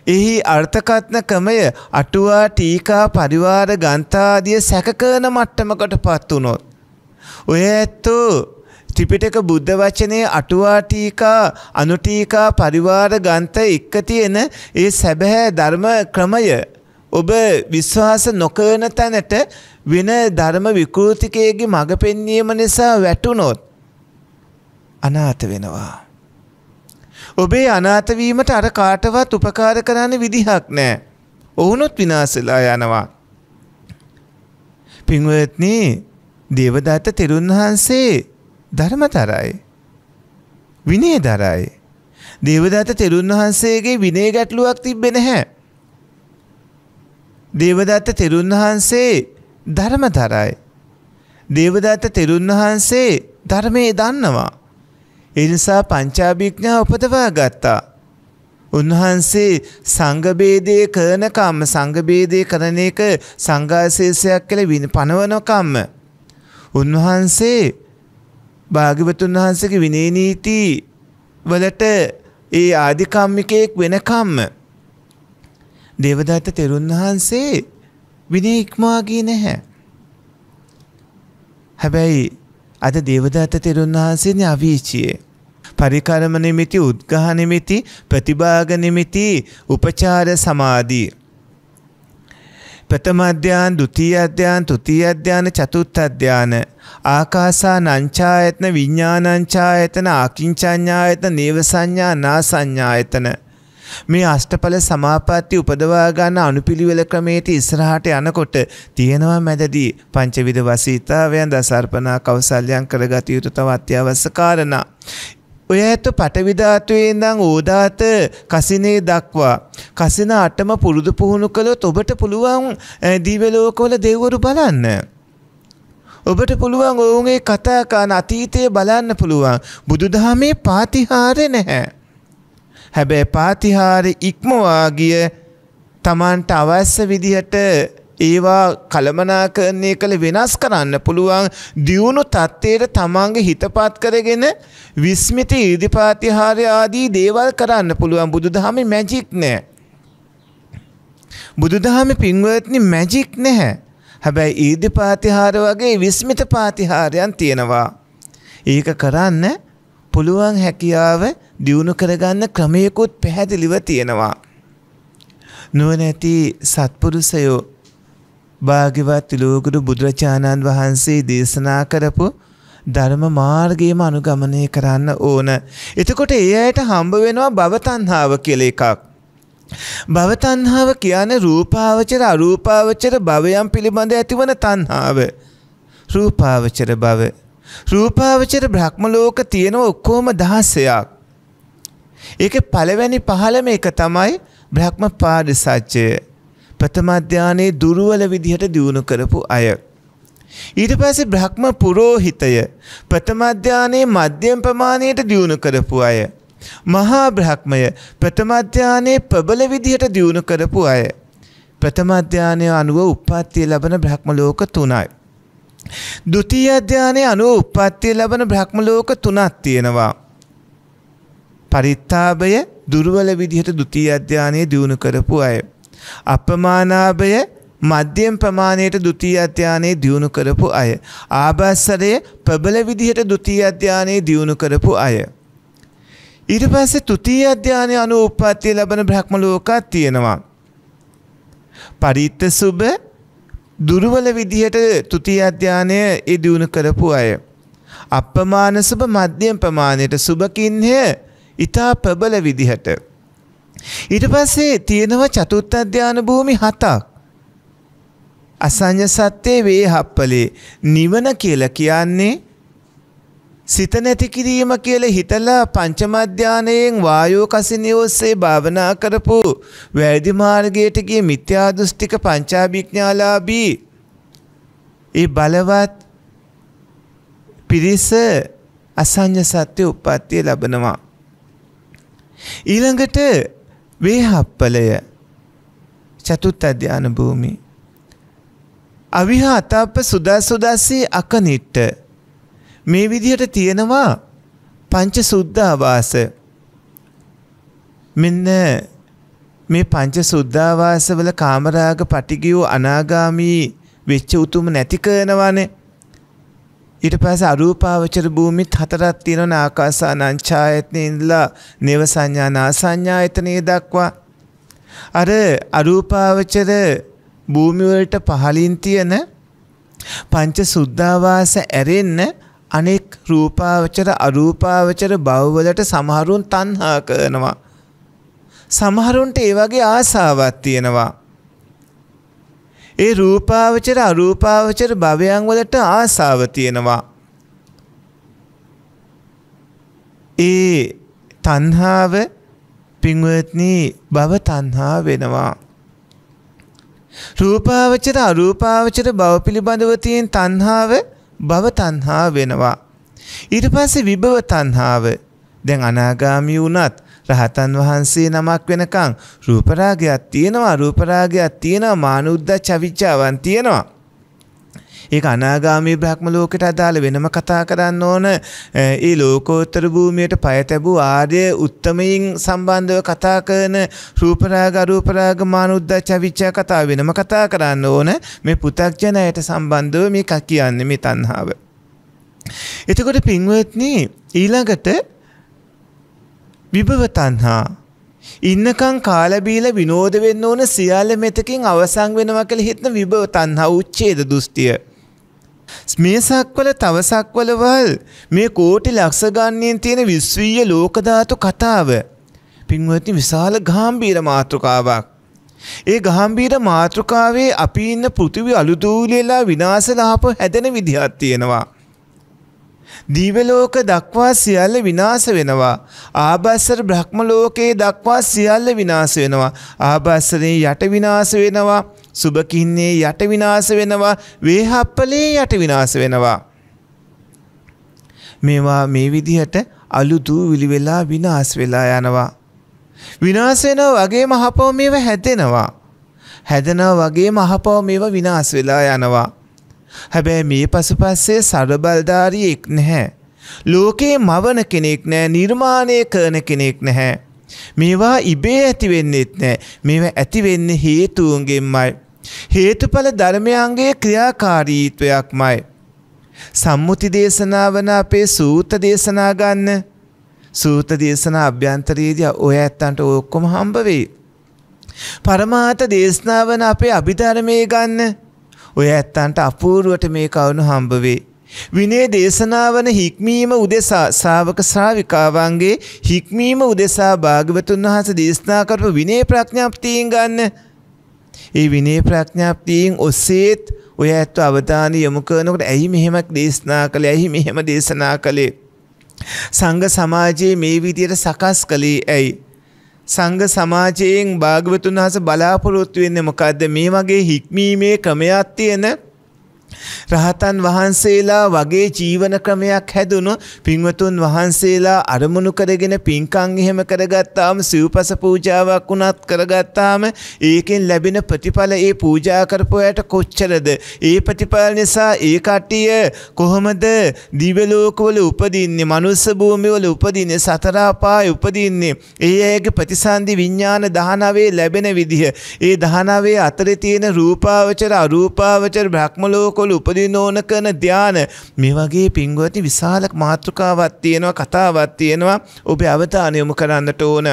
එහි අර්ථකථනකමය අටුවා ටීකා පරිවාර ගන්ථාදිය සැකකරන මට්ටමකටපත් වුනොත් ඔය ඇත්තෝ ත්‍රිපිටක බුද්ධ වචනේ අටුවා ටීකා අනුටීකා පරිවාර ගන්ත එක්ක තියෙන ඒ සැබෑ ධර්ම ක්‍රමය ඔබ විශ්වාස නොකරන තැනට වෙන ධර්ම විකෘතිකයේගේ මඟ පෙන්වීම නිසා වැටුනොත් අනාථ වෙනවා. ඔබේ අනාථ වීමට අර කාටවත් උපකාර කරන්න විදිහක් නැහැ. ඔවුනොත් විනාශලා යනවා. පින්වත්නි දේවදත්ත තෙරුන් වහන්සේ ධර්මතරයි. විනයදරයි. දේවදත්ත තෙරුන් වහන්සේගේ විනය ගැටලුවක් තිබ්බේ නැහැ. දේවදත්ත තෙරුන් වහන්සේ ධර්මතරයි. දේවදත්ත තෙරුන් වහන්සේ ධර්මයේ දන්නවා. ඒ නිසා පංචාභිඥා උපදවා ගත්තා. උන්වහන්සේ සංඝභේදයේ කරනකම් සංඝභේදයේ කරන එක සංඝාශේෂයක් කියලා වින පනවනකම්ම උන්වහන්සේ භාග්‍යවතුන් වහන්සේගේ විනය නීති වලට ඒ ආධිකම්මිකයෙක් වෙනකම්ම දේවදත්ත තෙරුන් වහන්සේ විනය ඉක්මවා ගියේ නැහැ. හැබැයි අද දේවදත්ත තෙරුන් වහන්සේනේ අවීචියේ. පරිකරම නිමිති උද්ඝහ නිමිති ප්‍රතිභාග නිමිති උපචාර සමාධී ප්‍රථම අධ්‍යාන, ဒုတိ ය අධ්‍යාන, තෘතීය අධ්‍යාන, චතුර්ථ අධ්‍යාන ආකාසා නංචායතන විඥානංචායතන ආකින්චඤ්ඤායතන නේව සංඥා නා සංඥායතන මේ අෂ්ටඵල සමාපatti උපදවා ගන්න අනුපිළිවෙල ක්‍රමයට ඉස්සරහට යනකොට තියෙනවා මැදදී පංචවිධ වසීතාවයන් දසර්පණා කෞසල්‍යයන් කරගත යුතු තව අත්‍යවශ්‍ය කාරණා. ඔය ඇත්ත පටවි ධාතුවේ ඉඳන් ඕදාත කසිනේ දක්වා කසින අටම පුරුදු පුහුණු කළොත් ඔබට පුළුවන් දිව්‍ය ලෝකවල දෙවිවරු බලන්න. ඔබට පුළුවන් ඔවුන්ගේ කතා කරන අතීතය බලන්න පුළුවන්. බුදුදහමේ පාතිහාරය නැහැ. හැබැයි පාතිහාර ඉක්මවා ගිය තමන්ට අවශ්‍ය විදිහට ඒවා කළමනාකරණය කළ වෙනස් කරන්න පුළුවන් දියුණු තත්ත්වයට තමන්ගේ හිතපත් කරගෙන විස්මිත ඉදිපාතිහාරය ආදී දේවල් කරන්න පුළුවන් බුදුදහමේ මැජික් නෑ. බුදුදහමේ පින්වත්නි මැජික් නැහැ. හැබැයි ඊදි පාතිහාර වගේ විස්මිත පාතිහාරයන් තියෙනවා. ඒක කරන්න පුළුවන් හැකියාව දියුණු කරගන්න ක්‍රමයකුත් පැහැදිලිව තියෙනවා. නුවණැති සත්පුරුෂයෝ භාග්‍යවත් ලෝකුරු බුදුරජාණන් වහන්සේ දේශනා කරපු ධර්ම මාර්ගයම අනුගමනය කරන්න ඕන. එතකොට ඒ අයට හම්බ වෙනවා භවතණ්හාව කියලා එකක්. භවතණ්හාව කියන්නේ රූපාවචර අරූපාවචර භවයන් පිළිබඳ ඇතිවන තණ්හාව. රූපාවචර භව රූපාවචර බ්‍රහ්ම ලෝක තියෙනවා ඔක්කොම 16ක්. ඒකේ පළවෙනි පහළම එක තමයි බ්‍රහ්ම පාරිසජ්ජය. ප්‍රථම ධානයේ දුර්වල විදිහට දියුණු කරපු අය. ඊට පස්සේ බ්‍රහ්ම පුරෝහිතය ප්‍රථම ධානයේ මධ්‍යම ප්‍රමාණයට දියුණු කරපු අය. මහා බ්‍රහ්මය ප්‍රථම ධානයේ ප්‍රබල විදිහට දියුණු කරපු අය. ප්‍රථම ධානය අනුව උප්පත්තිය ලබන බ්‍රහ්ම ලෝක තුනයි. ද්විතීය අධ්‍යානයේ අනුව උප්පත්තිය ලබන බ්‍රහ්ම ලෝක තුනක් තියෙනවා. පරිත්තාභය දුර්වල විදිහට ද්විතීය අධ්‍යානයේ දියුණු කරපු අය. අපමානාභය මධ්‍යම ප්‍රමාණයට ද්විතීයි අධ්‍යානයේ දියුණු කරපු අය. ආභාසරය ප්‍රබල විදිහට ද්විතීයි අධ්‍යානයේ දියුණු කරපු අය. ඊට පස්සේ තෘතීයි අධ්‍යානයේ අනු උප්පත්තිය ලැබෙන බ්‍රහ්ම ලෝකයක් තියෙනවා. පරිත්ත සුබ දුර්වල විදිහට තෘතීයි අධ්‍යානය ඒ දියුණු කරපු අය. අප්‍රමාණ සුබ මධ්‍යම ප්‍රමාණයට සුබකින්හය ඊටා ප්‍රබල විදිහට. ඊට පස්සේ තියෙනවා චතුර්ථ අධ්‍යාන භූමි හතක්. අසඤ්ඤ සත්‍යේ වේහප්පලේ නිවන කියලා කියන්නේ සිත නැති කිරීම කියලා හිතලා පංචම අධ්‍යානයෙන් වායෝ කසිනිය ඔස්සේ භාවනා කරපු වැරදි මාර්ගයට ගිය මිත්‍යා දෘෂ්ටික පංචාභිඥාලාභී. ඒ බලවත් පිරිස අසඤ්ඤ සත්‍ය උප්පත්තිය ලබනවා. ඊළඟට වේහප්පලය චතුත් අධ්‍යාන භූමි. අවිහා අතප්ප සුදා සුදස්සේ අකනිට්ට මේ විදිහට තියෙනවා පංච සුද්ධාවාස මෙන්න මේ පංච සුද්ධාවාසවල කාමරාග පටිගියෝ අනාගාමී වෙච්ච උතුම නැති කරනවානේ. ඊට පස්සේ අරූපාවචර භූමිත් හතරක් තියෙනවා ආකාසානං ඡායතනේ ඉඳලා නේව සංඥා නාසඤ්ඤායතනේ දක්වා. අර අරූපාවචර භූමි වලට පහලින් තියෙන පංච සුද්ධාවාස ඇරෙන්න අනෙක් රූපාවචර අරූපාවචර භවවලට සමහරුන් තණ්හා කරනවා. සමහරුන්ට ඒ වගේ ආසාවක් තියෙනවා. ඒ රූපාවචර අරූපාවචර භවයන් වලට ආසාව තියෙනවා. ඒ තණ්හාව පින්වත්නි භව තණ්හා වෙනවා. රූපාවචර අරූපාවචර භව පිළිබඳව තියෙන තණ්හාව භව තණ්හා වෙනවා. ඊට පස්සේ විභව තණ්හාව දැන් අනාගාමී වුණත් රහතන් වහන්සේ නමක් වෙනකං රූපරාගයක් තියෙනවා රූපරාගයක් තියෙනවා මානුද්ද චවිච්චාවන් තියෙනවා. ඒක අනාගාමී බ්‍රහ්ම ලෝකයට අදාළ වෙනම කතා කරන්න ඕන ඒ ලෝකෝත්තර භූමියට පය තැබූ ආර්ය උත්තමයින් සම්බන්ධව කතා කරන රූපරාග අරූපරාග මානුද්ද චවිච්චා කතා වෙනම කතා කරන්න ඕන මේ පු탁ජනයට සම්බන්ධව මේ කියන්නේ මේ තණ්හාව. එතකොට පින්වත්නි ඊළඟට විභව තණ්හා ඉන්නකම් කාලබීල විනෝද වෙන්න ඕන සියල්ල මෙතකින් අවසන් වෙනවා කියලා හිතන විභව තණ්හා උච්ඡේද දෘෂ්ටිය. මේ සක්වල තව සක්වලවල් මේ කෝටි ලක්ෂ ගණනින් තියෙන විශ්වීය ලෝක ධාතු කතාව. පින්වත්නි විශාල ගාම්භීර මාතෘකාවක්. ඒ ගාම්භීර මාතෘකාවේ අපි ඉන්න පෘථිවි අලුදූලියලා විනාශලාප හැදෙන විදිහක් තියෙනවා. දිවලෝක දක්වා සියල්ල විනාශ වෙනවා. ආභස්සර බ්‍රහ්ම ලෝකයේ දක්වා සියල්ල විනාශ වෙනවා. ආභස්සරේ යට විනාශ වෙනවා. සුබකින්නේ යට විනාශ වෙනවා. වේහප්පලේ යට විනාශ වෙනවා. මේවා මේ විදිහට අලුතු විලි වෙලා විනාශ වෙලා යනවා. විනාශ වෙනවා වගේම අහපව මේවා හැදෙනවා. හැදෙනවා වගේම අහපව මේවා විනාශ වෙලා යනවා. හැබැයි මේ පසුපස්සේ සරබල්ධාරියෙක් නැහැ. ලෝකයේ මවන කෙනෙක් නෑ නිර්මාණය කරන කෙනෙක් නැහැ. මේවා ඉබේ ඇතිවෙන්නෙත් නෑ මේවා ඇතිවෙන්නේ හේතුවන්ගෙන්මයි. හේතුඵල ධර්මයන්ගේ ක්‍රියාකාරීත්වයක්මයි. සම්මුති දේශනාවන අපේ සූත දේශනා ගන්න සූත දේශනා අභ්‍යන්තරයේදී ඔය ඇත්තන්ට ඔක්කොම හම්බ වෙයි. පරමාර්ථ දේශනාවන අපේ අභිධර්මයේ ගන්න ඔය ඇත්තන්ට අපූරුවට මේ කවුණු හම්බ වේ. විනය දේශනාවන හික්මීම උදෙසා ශාවක ශ්‍රාවිකාවන්ගේ හික්මීම උදෙසා භාග්‍යවතුන් වහන්සේ දේශනා කරපු විනය ප්‍රඥාප්තියෙන් ගන්න. ඒ විනය ප්‍රඥාප්තියෙන් ඔස්සේත් ඔය ඇත්ත අවධානය යොමු කරනකොට ඇයි මෙහෙමක් දේශනා කළේ ඇයි මෙහෙම දේශනා කළේ සංඝ සමාජයේ මේ විදියට සකස් කළේ ඇයි සංඝ සමාජයෙන් භාග්‍යවතුන් වහන්සේ බලාපොරොත්තු වෙන්නේ මොකද්ද? මේ වගේ හික්මීමේ ක්‍රමයක් තියෙන රහතන් වහන්සේලා වගේ ජීවන ක්‍රමයක් හැදුණු පින්වතුන් වහන්සේලා අරමුණු කරගෙන පින්කම් එහෙම කරගත්තාම සිව්පස පූජාවක් වුණත් කරගත්තාම ඒකෙන් ලැබෙන ප්‍රතිඵල ඒ පූජා කරපු අයට කොච්චරද? ඒ ප්‍රතිඵල නිසා ඒ කට්ටිය කොහොමද දිව්‍ය ලෝකවල උපදින්නේ මනුස්ස භූමිවල උපදින්නේ සතර අපායේ උපදින්නේ? ඒ අයගේ ප්‍රතිසන්දි විඥාන 19 ලැබෙන විදිහ. ඒ 19 අතරේ තියෙන රූපාවචර අරූපාවචර බ්‍රහ්ම ලෝකවල උපදින්න ඕන කරන ධාන මේ වගේ පින්වත්නි විශාල මාතෘකාවක් තියෙනවා කතාවක් තියෙනවා. ඔබේ අවධානය යොමු කරන්නට ඕන.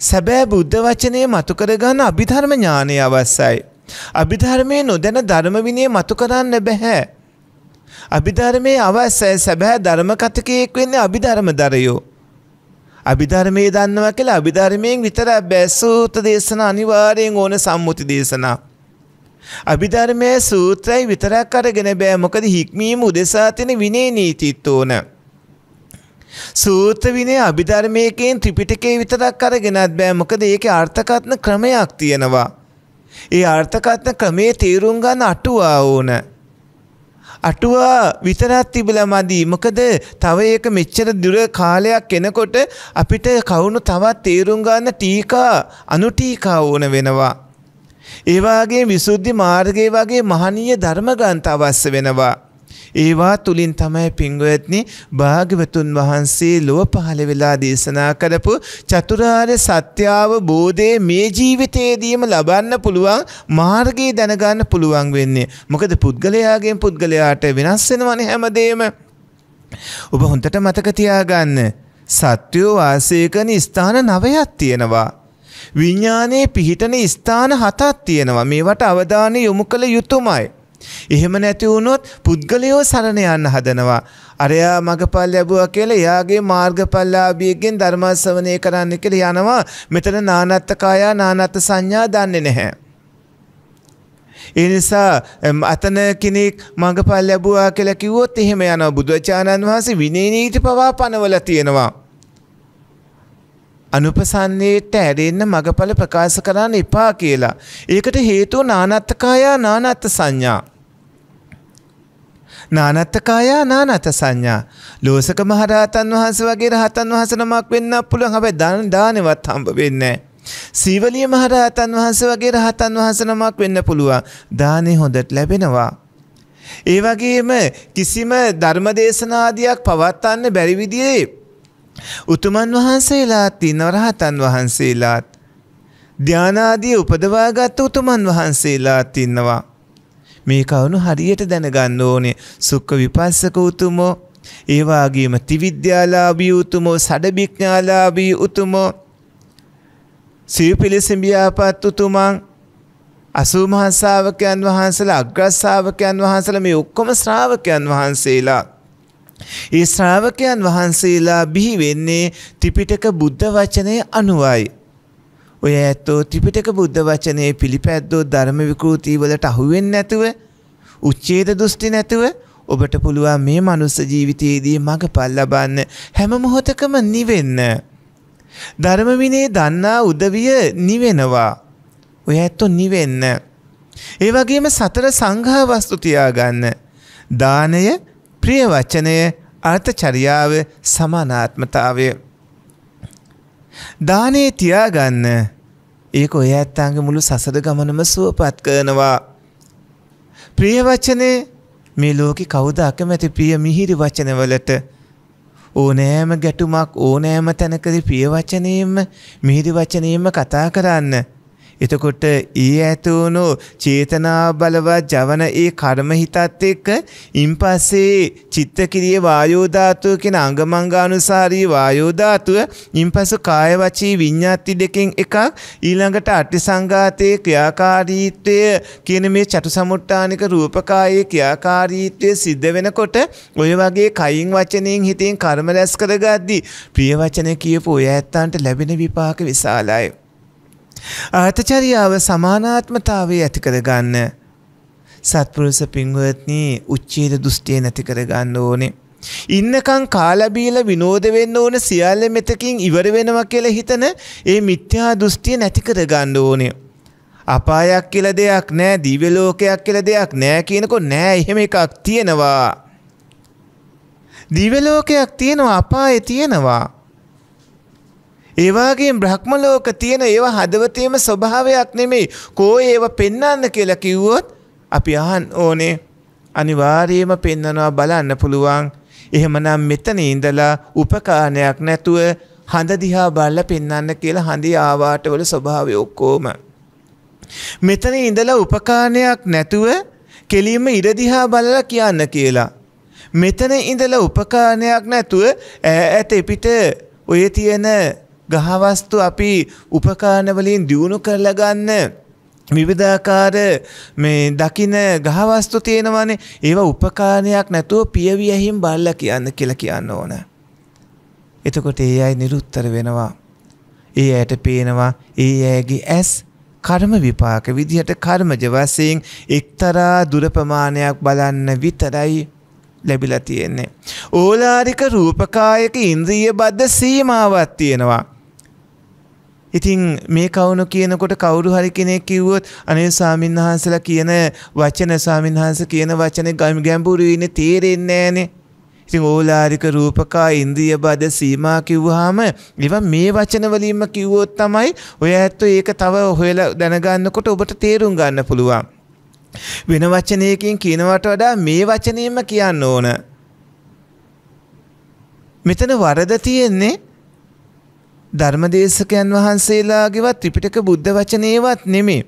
සැබෑ බුද්ධ වචනේ මතු කරගන්න අභිධර්ම ඥානය අවශ්‍යයි. අභිධර්මයේ නොදැන ධර්ම විනය මතු කරන්න බෑ අභිධර්මයේ අවශ්‍යයි සැබෑ ධර්ම කතකයෙක් වෙන්නේ අභිධර්ම දරයෝ. අභිධර්මයේ දන්නවා කියලා අභිධර්මයෙන් විතරක් බෑ. සූත්‍ර දේශනා අනිවාර්යෙන් ඕන සම්මුති දේශනා. අභිධර්මයේ සූත්‍රයි විතරක් අරගෙන බෑ මොකද හික්මීම උදෙසා තියෙන විනය නීතිත් ඕන. සූත්‍ර විනය අභිධර්මයකින් ත්‍රිපිටකේ විතරක් අරගෙනත් බෑ මොකද ඒකේ අර්ථකථන ක්‍රමයක් තියෙනවා. ඒ අර්ථකථන ක්‍රමයේ තේරුම් ගන්න අටුවා ඕන. අටුවා විතරක් තිබිලා මදි. මොකද තව ඒක මෙච්චර දුර කාලයක් එනකොට අපිට කවුණු තවත් තේරුම් ගන්න ටීකා අනු ටීකා ඕන වෙනවා. ඒ වාගේ විසුද්ධි මාර්ගය වගේ මහනීය ධර්ම ග්‍රන්ථ අවශ්‍ය වෙනවා. ඒවා තුලින් තමයි පින්වත්නි භාග්‍යවතුන් වහන්සේ ලොව පහළ වෙලා දේශනා කරපු චතුරාර්ය සත්‍ය අවබෝධයේ මේ ජීවිතයේදීම ලබන්න පුළුවන් මාර්ගය දැනගන්න පුළුවන් වෙන්නේ. මොකද පුද්ගලයාගෙන් පුද්ගලයාට වෙනස් වෙනවනේ හැමදේම. ඔබ හොඳට මතක තියාගන්න. සත්වෝ වාසය කරන ස්ථාන නවයක් තියෙනවා. විඤ්ඥානයේ පිහිටන ස්ථාන හතත් තියෙනවා මේවට අවධානය යොමු කළ යුතුමයි. එහෙම නැති වුණොත් පුද්ගලයෝ සරණ යන්න හදනවා. අරයා මගපල් ලැබුවා කියලා එයාගේ මාර්ගඵලලාභියෙක්ගෙන් ධර්මස්සවනය කරන්න කියලා යනවා. මෙතන නානත්ත කායා නානත්ත සංඥා දන්නේ නැහැ. ඒ නිසා අතන කෙනෙක් මඟපල් ලැබුවා කියලා කිව්වොත් එහෙම යනවා බුදුචානන් වහන්සේ විනය නීති පවා පනවල තියෙනවා. අනුපසන්නේට ඇරෙන්න මගඵල ප්‍රකාශ කරන්න එපා කියලා. ඒකට හේතුව නානත්තකායා නානත්ත සංඥා. නානත්තකායා නානත සංඥා. ලෝසක මහරහතන් වහන්සේ වගේ රහතන් වහන්සේ නමක් වෙන්න පුළුවන්. හැබැයි දාන දානෙවත් හම්බ වෙන්නේ සීවලිය මහරහතන් වහන්සේ වගේ රහතන් වහන්සේ නමක් වෙන්න පුළුවන්. දානේ හොඳට ලැබෙනවා. ඒ වගේම කිසිම ධර්මදේශනාදියක් පවත්වන්න බැරි විදිහේ උතුමන් වහන්සේලාත් ඉන්නවා රහතන් වහන්සේලාත්. ධානාදී උපදවාගත් උතුමන් වහන්සේලාත් ඉන්නවා. මේ කවුණු හරියට දැනගන්න ඕනේ? සුක්ඛ විපස්සක උතුමෝ ඒ වගේම ත්‍රිවිද්‍යාලාභී උතුමෝ සඩබිඥාලාභී උතුමෝ සිව්පිලිසඹියාපත් උතුමන් අසූ මහා ශ්‍රාවකයන් වහන්සේලා අග්‍ර ශ්‍රාවකයන් වහන්සේලා මේ ඔක්කොම ශ්‍රාවකයන් වහන්සේලා. ඒ ශ්‍රාවකයන් වහන්සේලා බිහි වෙන්නේ ත්‍රිපිටක බුද්ධ වචනය අනුවයි. ඔය ඇත්තෝ ත්‍රිපිටක බුද්ධ වචනේ පිළිපැද්දෝ ධර්ම විකෘති වලට අහුවෙන්නේ නැතුව උච්ඡේද දෘෂ්ටි නැතුව ඔබට පුළුවන් මේ මනුස්ස ජීවිතයේදී මඟපල් ලබන්න හැම මොහොතකම නිවෙන්න. ධර්ම විනේ දන්නා උදවිය නිවෙනවා. ඔය ඇත්තෝ නිවෙන්න. ඒ වගේම සතර සංඝා වස්තු තියාගන්න. දානය ප්‍රිය වචනය අර්ථචරියාව සමානාත්මතාවය. දානේ තියාගන්න ඒක ඔය ඇත්තාගේ මුළු සසර ගමනම සුවපත් කරනවා. ප්‍රිය වචනේ මේ ලෝකෙ කවුද අකමැති ප්‍රිය මිහිරි වචනවලට ඕනෑම ගැටුමක් ඕනෑම තැනකදී ප්‍රිය වචනයෙන්ම මිහිරි වචනයෙන්ම කතා කරන්න. එතකොට ඒ ඇතුණු චේතනා බලවත් ජවන ඒ කර්ම හිතත් එක්ක ඉන්පස්සේ චිත්තකිරිය වායෝ ධාතුව කියන අංගමංගානුසාරී වායෝ ධාතුව ඉන්පසු කාය වචී විඤ්ඤාති දෙකෙන් එකක් ඊළඟට අටි සංඝාතයේ ක්‍රියාකාරීත්වය කියන මේ චතුසමුට්ටානික රූපකායේ ක්‍රියාකාරීත්වය සිද්ධ වෙනකොට ඔය වගේ කයින් වචනෙන් හිතෙන් කර්ම රැස් කරගද්දි ප්‍රිය වචන කියපු ඔය ඇත්තන්ට ලැබෙන විපාක විශාලයි. ආතචරියාව සමානාත්මතාවය ඇති කරගන්න සත්පුරුෂ පින්වත්නි උච්චේද දෘෂ්ටිය නැති කරගන්න ඕනේ. ඉන්නකම් කාලබීල විනෝද වෙන්න ඕන සියල්ල මෙතකින් ඉවර වෙනවා කියලා හිතන ඒ මිත්‍යා දෘෂ්ටිය නැති කරගන්න ඕනේ. අපායක් කියලා දෙයක් නැහැ, දිව්‍ය ලෝකයක් කියලා දෙයක් නැහැ කියනකො නෑ එහෙම එකක් තියෙනවා. දිව්‍ය ලෝකයක් තියෙනවා, අපායේ තියෙනවා. ඒ වගේම බ්‍රහ්ම ලෝක තියෙන ඒවා හදවතේම ස්වභාවයක් නෙමෙයි. කෝ ඒව පෙන්වන්න කියලා කිව්වොත් අපි අහන්න ඕනේ. අනිවාර්යයෙන්ම පෙන්වනවා බලන්න පුළුවන්. එහෙමනම් මෙතන ඉඳලා උපකාරණයක් නැතුව හඳ දිහා බලලා පෙන්වන්න කියලා හඳේ ආවාට වල ස්වභාවය ඔක්කොම. මෙතන ඉඳලා උපකාරණයක් නැතුව කෙලින්ම ඉර දිහා බලලා කියන්න කියලා. මෙතන ඉඳලා උපකාරණයක් නැතුව ඈත පිට ඔය තියෙන ගහවස්තු අපි උපකාරණ වලින් දියුණු කරලා ගන්න විවිධාකාර මේ දකින ගහවස්තු තියෙනවානේ ඒවා උපකාරණයක් නැතුව පියවියහින් බල්ලා කියන්න කියලා කියන්න ඕන. එතකොට ඒ අය නිරුත්තර වෙනවා. ඒ ඇයට පේනවා ඒ ඇයගේ ඇස් කර්ම විපාක විදිහට කර්මජ වශයෙන් එක්තරා දුර ප්‍රමාණයක් බලන්න විතරයි ලැබිලා තියෙන්නේ. ඕලාරික රූපකායක ඉන්ද්‍රිය බද්ධ සීමාවක් තියෙනවා. ඉතින් මේ කවුණු කියනකොට කවුරු හරි කෙනෙක් කිව්වොත් අනේ ස්වාමීන් වහන්සේලා කියන වචන ස්වාමීන් වහන්සේ කියන වචනේ ගැඹුරු ඉන්නේ තේරෙන්නේ නැහනේ. ඉතින් ඕලාරික රූපකා ඉන්ද්‍රිය බද සීමා කිව්වහම ඒවා මේ වචන වලින්ම කිව්වොත් තමයි ඔය ඇත්තෝ ඒක තව හොයලා දැනගන්නකොට ඔබට තේරුම් ගන්න පුළුවන්. වෙන වචනයකින් කියනවට වඩා මේ වචනයෙන්ම කියන්න ඕන. මෙතන වරද තියෙන්නේ ධර්මදේශකයන් වහන්සේලාගේවත් ත්‍රිපිටක බුද්ධ වචනේවත් නෙමේ.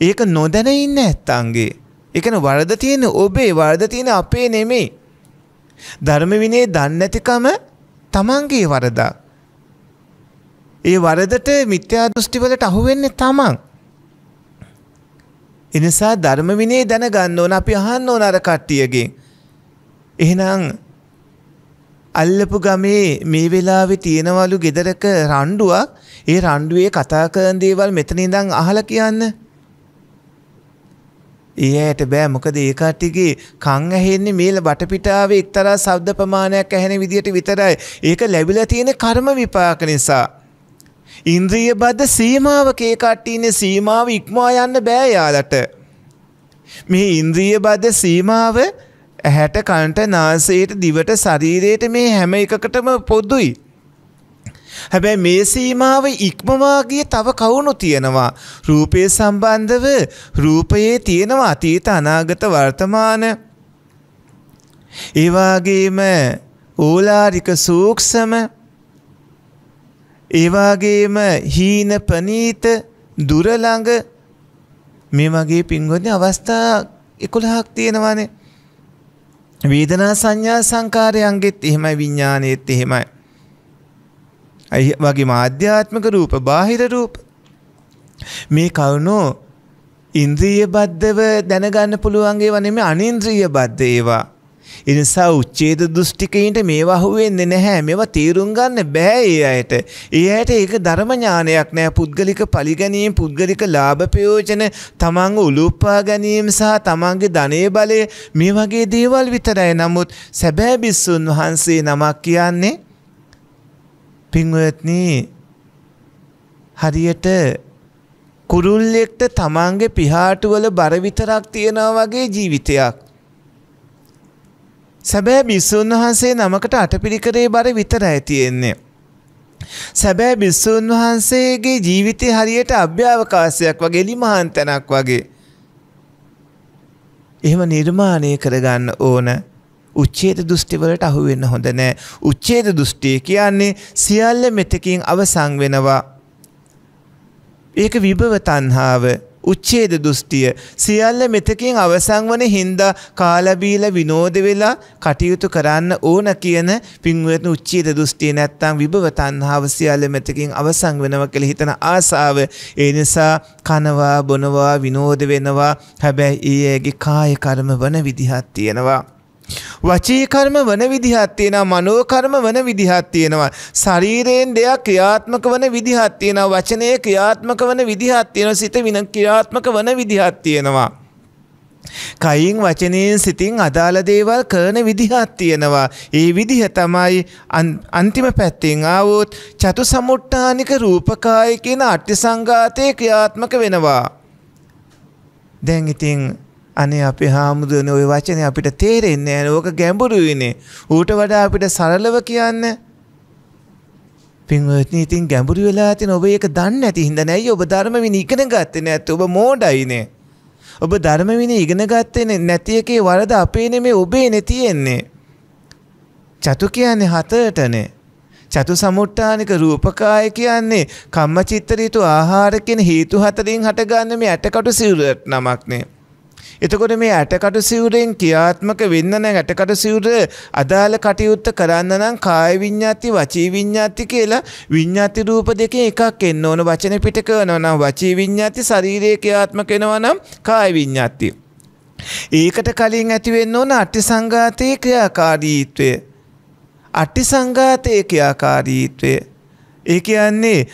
ඒක නොදැන ඉන්න ඇත්තන්ගේ. ඒකන වරද තියෙන ඔබේ වරද තියෙන අපේ නෙමේ. ධර්ම විනය දන්නේ නැතිකම තමන්ගේ වරදක්. ඒ වරදට මිත්‍යා දෘෂ්ටිවලට අහු වෙන්නේ තමන්. එනිසා ධර්ම විනය දැනගන්න ඕන අපි අහන්න ඕන අර කට්ටියගෙන්. එහෙනම් අල්ලපු ගමේ මේ වෙලාවේ තියෙනවලු ගෙදරක රණ්ඩුවක් ඒ රණ්ඩුවේ කතා කරන දේවල් මෙතන ඉඳන් අහලා කියන්න. ඒ ඇයට බෑ මොකද ඒ කට්ටියගේ කන් ඇහෙන්නේ මේල වටපිටාවේ එක්තරා ශබ්ද ප්‍රමාණයක් ඇහෙන විදියට විතරයි. ඒක ලැබිලා තියෙන කර්ම විපාක නිසා. ඉන්ද්‍රිය බද්ධ සීමාවක ඒ කට්ටියනේ සීමාව ඉක්මවා යන්න බෑ යාලට. මේ ඉන්ද්‍රිය බද්ධ සීමාව ඇහැට කනට නාසයට දිවට ශරීරයට මේ හැම එකකටම පොදුයි. හැබැයි මේ සීමාව ඉක්මවා ගිය තව කවුණු තියෙනවා. රූපය සම්බන්ධව රූපයේ තියෙනවා අතීත අනාගත වර්තමාන. ඒ වගේම ඕලාරික සූක්ෂම ඒ වගේම හීන ප්‍රනීත දුර ළඟ මේ වගේ පින්වත්නි අවස්ථා 11ක් තියෙනවානේ. වේදනා සංඥා සංකාරයන්ගෙත් එහෙමයි විඥානෙත් එහෙමයි. අයි වගේ ආධ්‍යාත්මික රූප බාහිර රූප මේ කවුනෝ ඉන්ද්‍රිය බද්ධව දැනගන්න පුළුවන් ඒවා නෙමෙයි අනින්ද්‍රිය බද්ධ ඒවා. ඒ නිසා උච්ඡේද දෘෂ්ටිකයින්ට මේවා අහුවෙන්නේ නැහැ. මේවා තීරුම් ගන්න බෑ ඒ අයට. ඒ අයට ඒක ධර්ම ඥානයක් නෑ. පුද්ගලික පරිගැනීම්, පුද්ගලික ලාභ ප්‍රයෝජන, තමන්ව උලුප්පා ගැනීම සහ තමන්ගේ ධනේ බලය මේ වගේ දේවල් විතරයි. නමුත් සැබෑ බිස්සුන් වහන්සේ නමක් කියන්නේ පින්වත්නි හරියට කුරුල්ලෙක්ට තමන්ගේ පිහාටුවල බර විතරක් තියෙනවා වගේ ජීවිතයක්. සැබෑ බිස්සුන් වහන්සේ නමකට අටපිරිකරේ බර විතරයි තියෙන්නේ. සැබෑ බිස්සුන් වහන්සේගේ ජීවිතය හරියට අභ්‍යවකාශයක් වගේ ලිමහන් තැනක් වගේ. එහෙම නිර්මාණය කරගන්න ඕන උච්ඡේද දෘෂ්ටිවලට අහු වෙන්න හොඳ නෑ. උච්ඡේද දෘෂ්ටිය කියන්නේ සියල්ල මෙතකින් අවසන් වෙනවා. ඒක විභව තණ්හාව. උච්ඡේද දෘෂ්ටිය. සියල්ල මෙතකින් අවසන් වන හින්දා කාලා බීලා විනෝද වෙලා කටයුතු කරන්න ඕන කියන පින්වත්නි උච්ඡේද දෘෂ්ටිය නැත්තම් විභව තණ්හාව සියල්ල මෙතකින් අවසන් වෙනවා කියලා හිතන ආසාව. ඒ නිසා කනවා බොනවා විනෝද වෙනවා. හැබැයි ඊයේගේ කාය කර්ම වන විදිහක් තියෙනවා. වචී කර්ම වන විදිහක් තියෙනවා මනෝ කර්ම වන විදිහක් තියෙනවා ශරීරයෙන් දෙයක් ක්‍රියාත්මක වන විදිහක් තියෙනවා වචනයේ ක්‍රියාත්මක වන විදිහක් තියෙනවා සිත වින ක්‍රියාත්මක වන විදිහක් තියෙනවා කයින් වචනයෙන් සිතින් අදාළ දේවල් කරන විදිහක් තියෙනවා. ඒ විදිහ තමයි අන්තිම පැත්තෙන් ආවොත් චතු සමුට්ටානික රූපකාය කියන අට්ඨ සංඝාතයේ ක්‍රියාත්මක වෙනවා. දැන් ඉතින් අනේ අපේ හාමුදුරනේ ওই වචනේ අපිට තේරෙන්නේ නැහැ. ඕක ගැඹුරුයිනේ. ඌට වඩා අපිට සරලව කියන්න. පින්වත්නි ඉතින් ගැඹුරු වෙලා තියෙන ඔබ ඒක දන්නේ නැති හින්දා නෑයි ඔබ ධර්ම විනය ඉගෙන ගත්තේ නැත්te ඔබ මෝඩයිනේ. ඔබ ධර්ම විනය ඉගෙන ගත්තේ නැති එකේ වරද අපේ නෙමෙයි ඔබේනේ තියෙන්නේ. චතු කියන්නේ හතරටනේ. චතු සමුට්ටානික රූපකාය කියන්නේ කම්මචිත්ත ඍතු ආහාර කියන හේතු හතරින් හටගන්න මේ ඇටකටු සිවුරට නමක්නේ. එතකොට මේ ඇටකටු සිවුරෙන් ක්‍රියාත්මක වෙන්න නම් ඇටකටු සිවුර අදාළ කටයුත්ත කරන්න නම් කාය විඤ්ඤාති වචී විඤ්ඤාති කියලා විඤ්ඤාති රූප දෙකෙන් එකක් එන්න ඕන. වචන පිට කරනවා නම් වචී විඤ්ඤාති ශරීරයේ ක්‍රියාත්මක වෙනවා නම් කාය විඤ්ඤාති. ඒකට කලින් ඇති වෙන්න ඕන අට්ටි සංඝාතයේ ක්‍රියාකාරීත්වය. අට්ටි සංඝාතයේ ක්‍රියාකාරීත්වය. ඒ කියන්නේ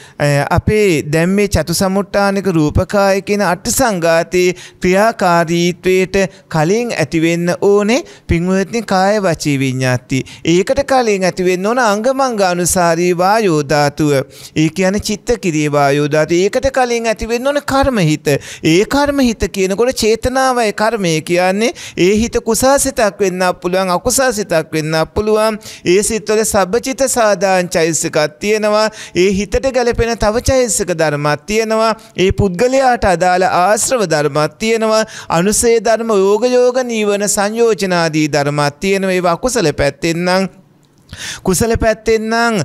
අපේ දැන් මේ චතු සමුට්ටානික රූපකාය කියන අට සංඝාතේ ක්‍රියාකාරීත්වයට කලින් ඇති වෙන්න ඕනේ පින්වත්නි කාය වචී විඤ්ඤාති. ඒකට කලින් ඇති වෙන්න ඕන අංගමංගානුසාරී වායෝ ධාතුව. ඒ කියන්නේ චිත්ත කිරිය වායෝ ධාතුව. ඒකට කලින් ඇති වෙන්න ඕන කර්මහිත. ඒ කර්මහිත කියනකොට චේතනාවයි කර්මය කියන්නේ ඒ හිත කුසාසිතක් වෙන්නත් පුළුවන් අකුසාසිතක් වෙන්නත් පුළුවන්. ඒ සිත්වල සබ්බචිත සාදාන් චෛසිකක් තියෙනවා. ඒ හිතට ගැලපෙන තව චෛසික ධර්මත් තියෙනවා. ඒ පුද්ගලයාට අදාළ ආශ්‍රව ධර්මත් තියෙනවා. අනුසේ ධර්ම යෝග යෝග නීවන සංයෝජනාදී ධර්මත් තියෙනවා. ඒවා අකුසල පැත්තෙන් නම් කුසල පැත්තෙන් නම්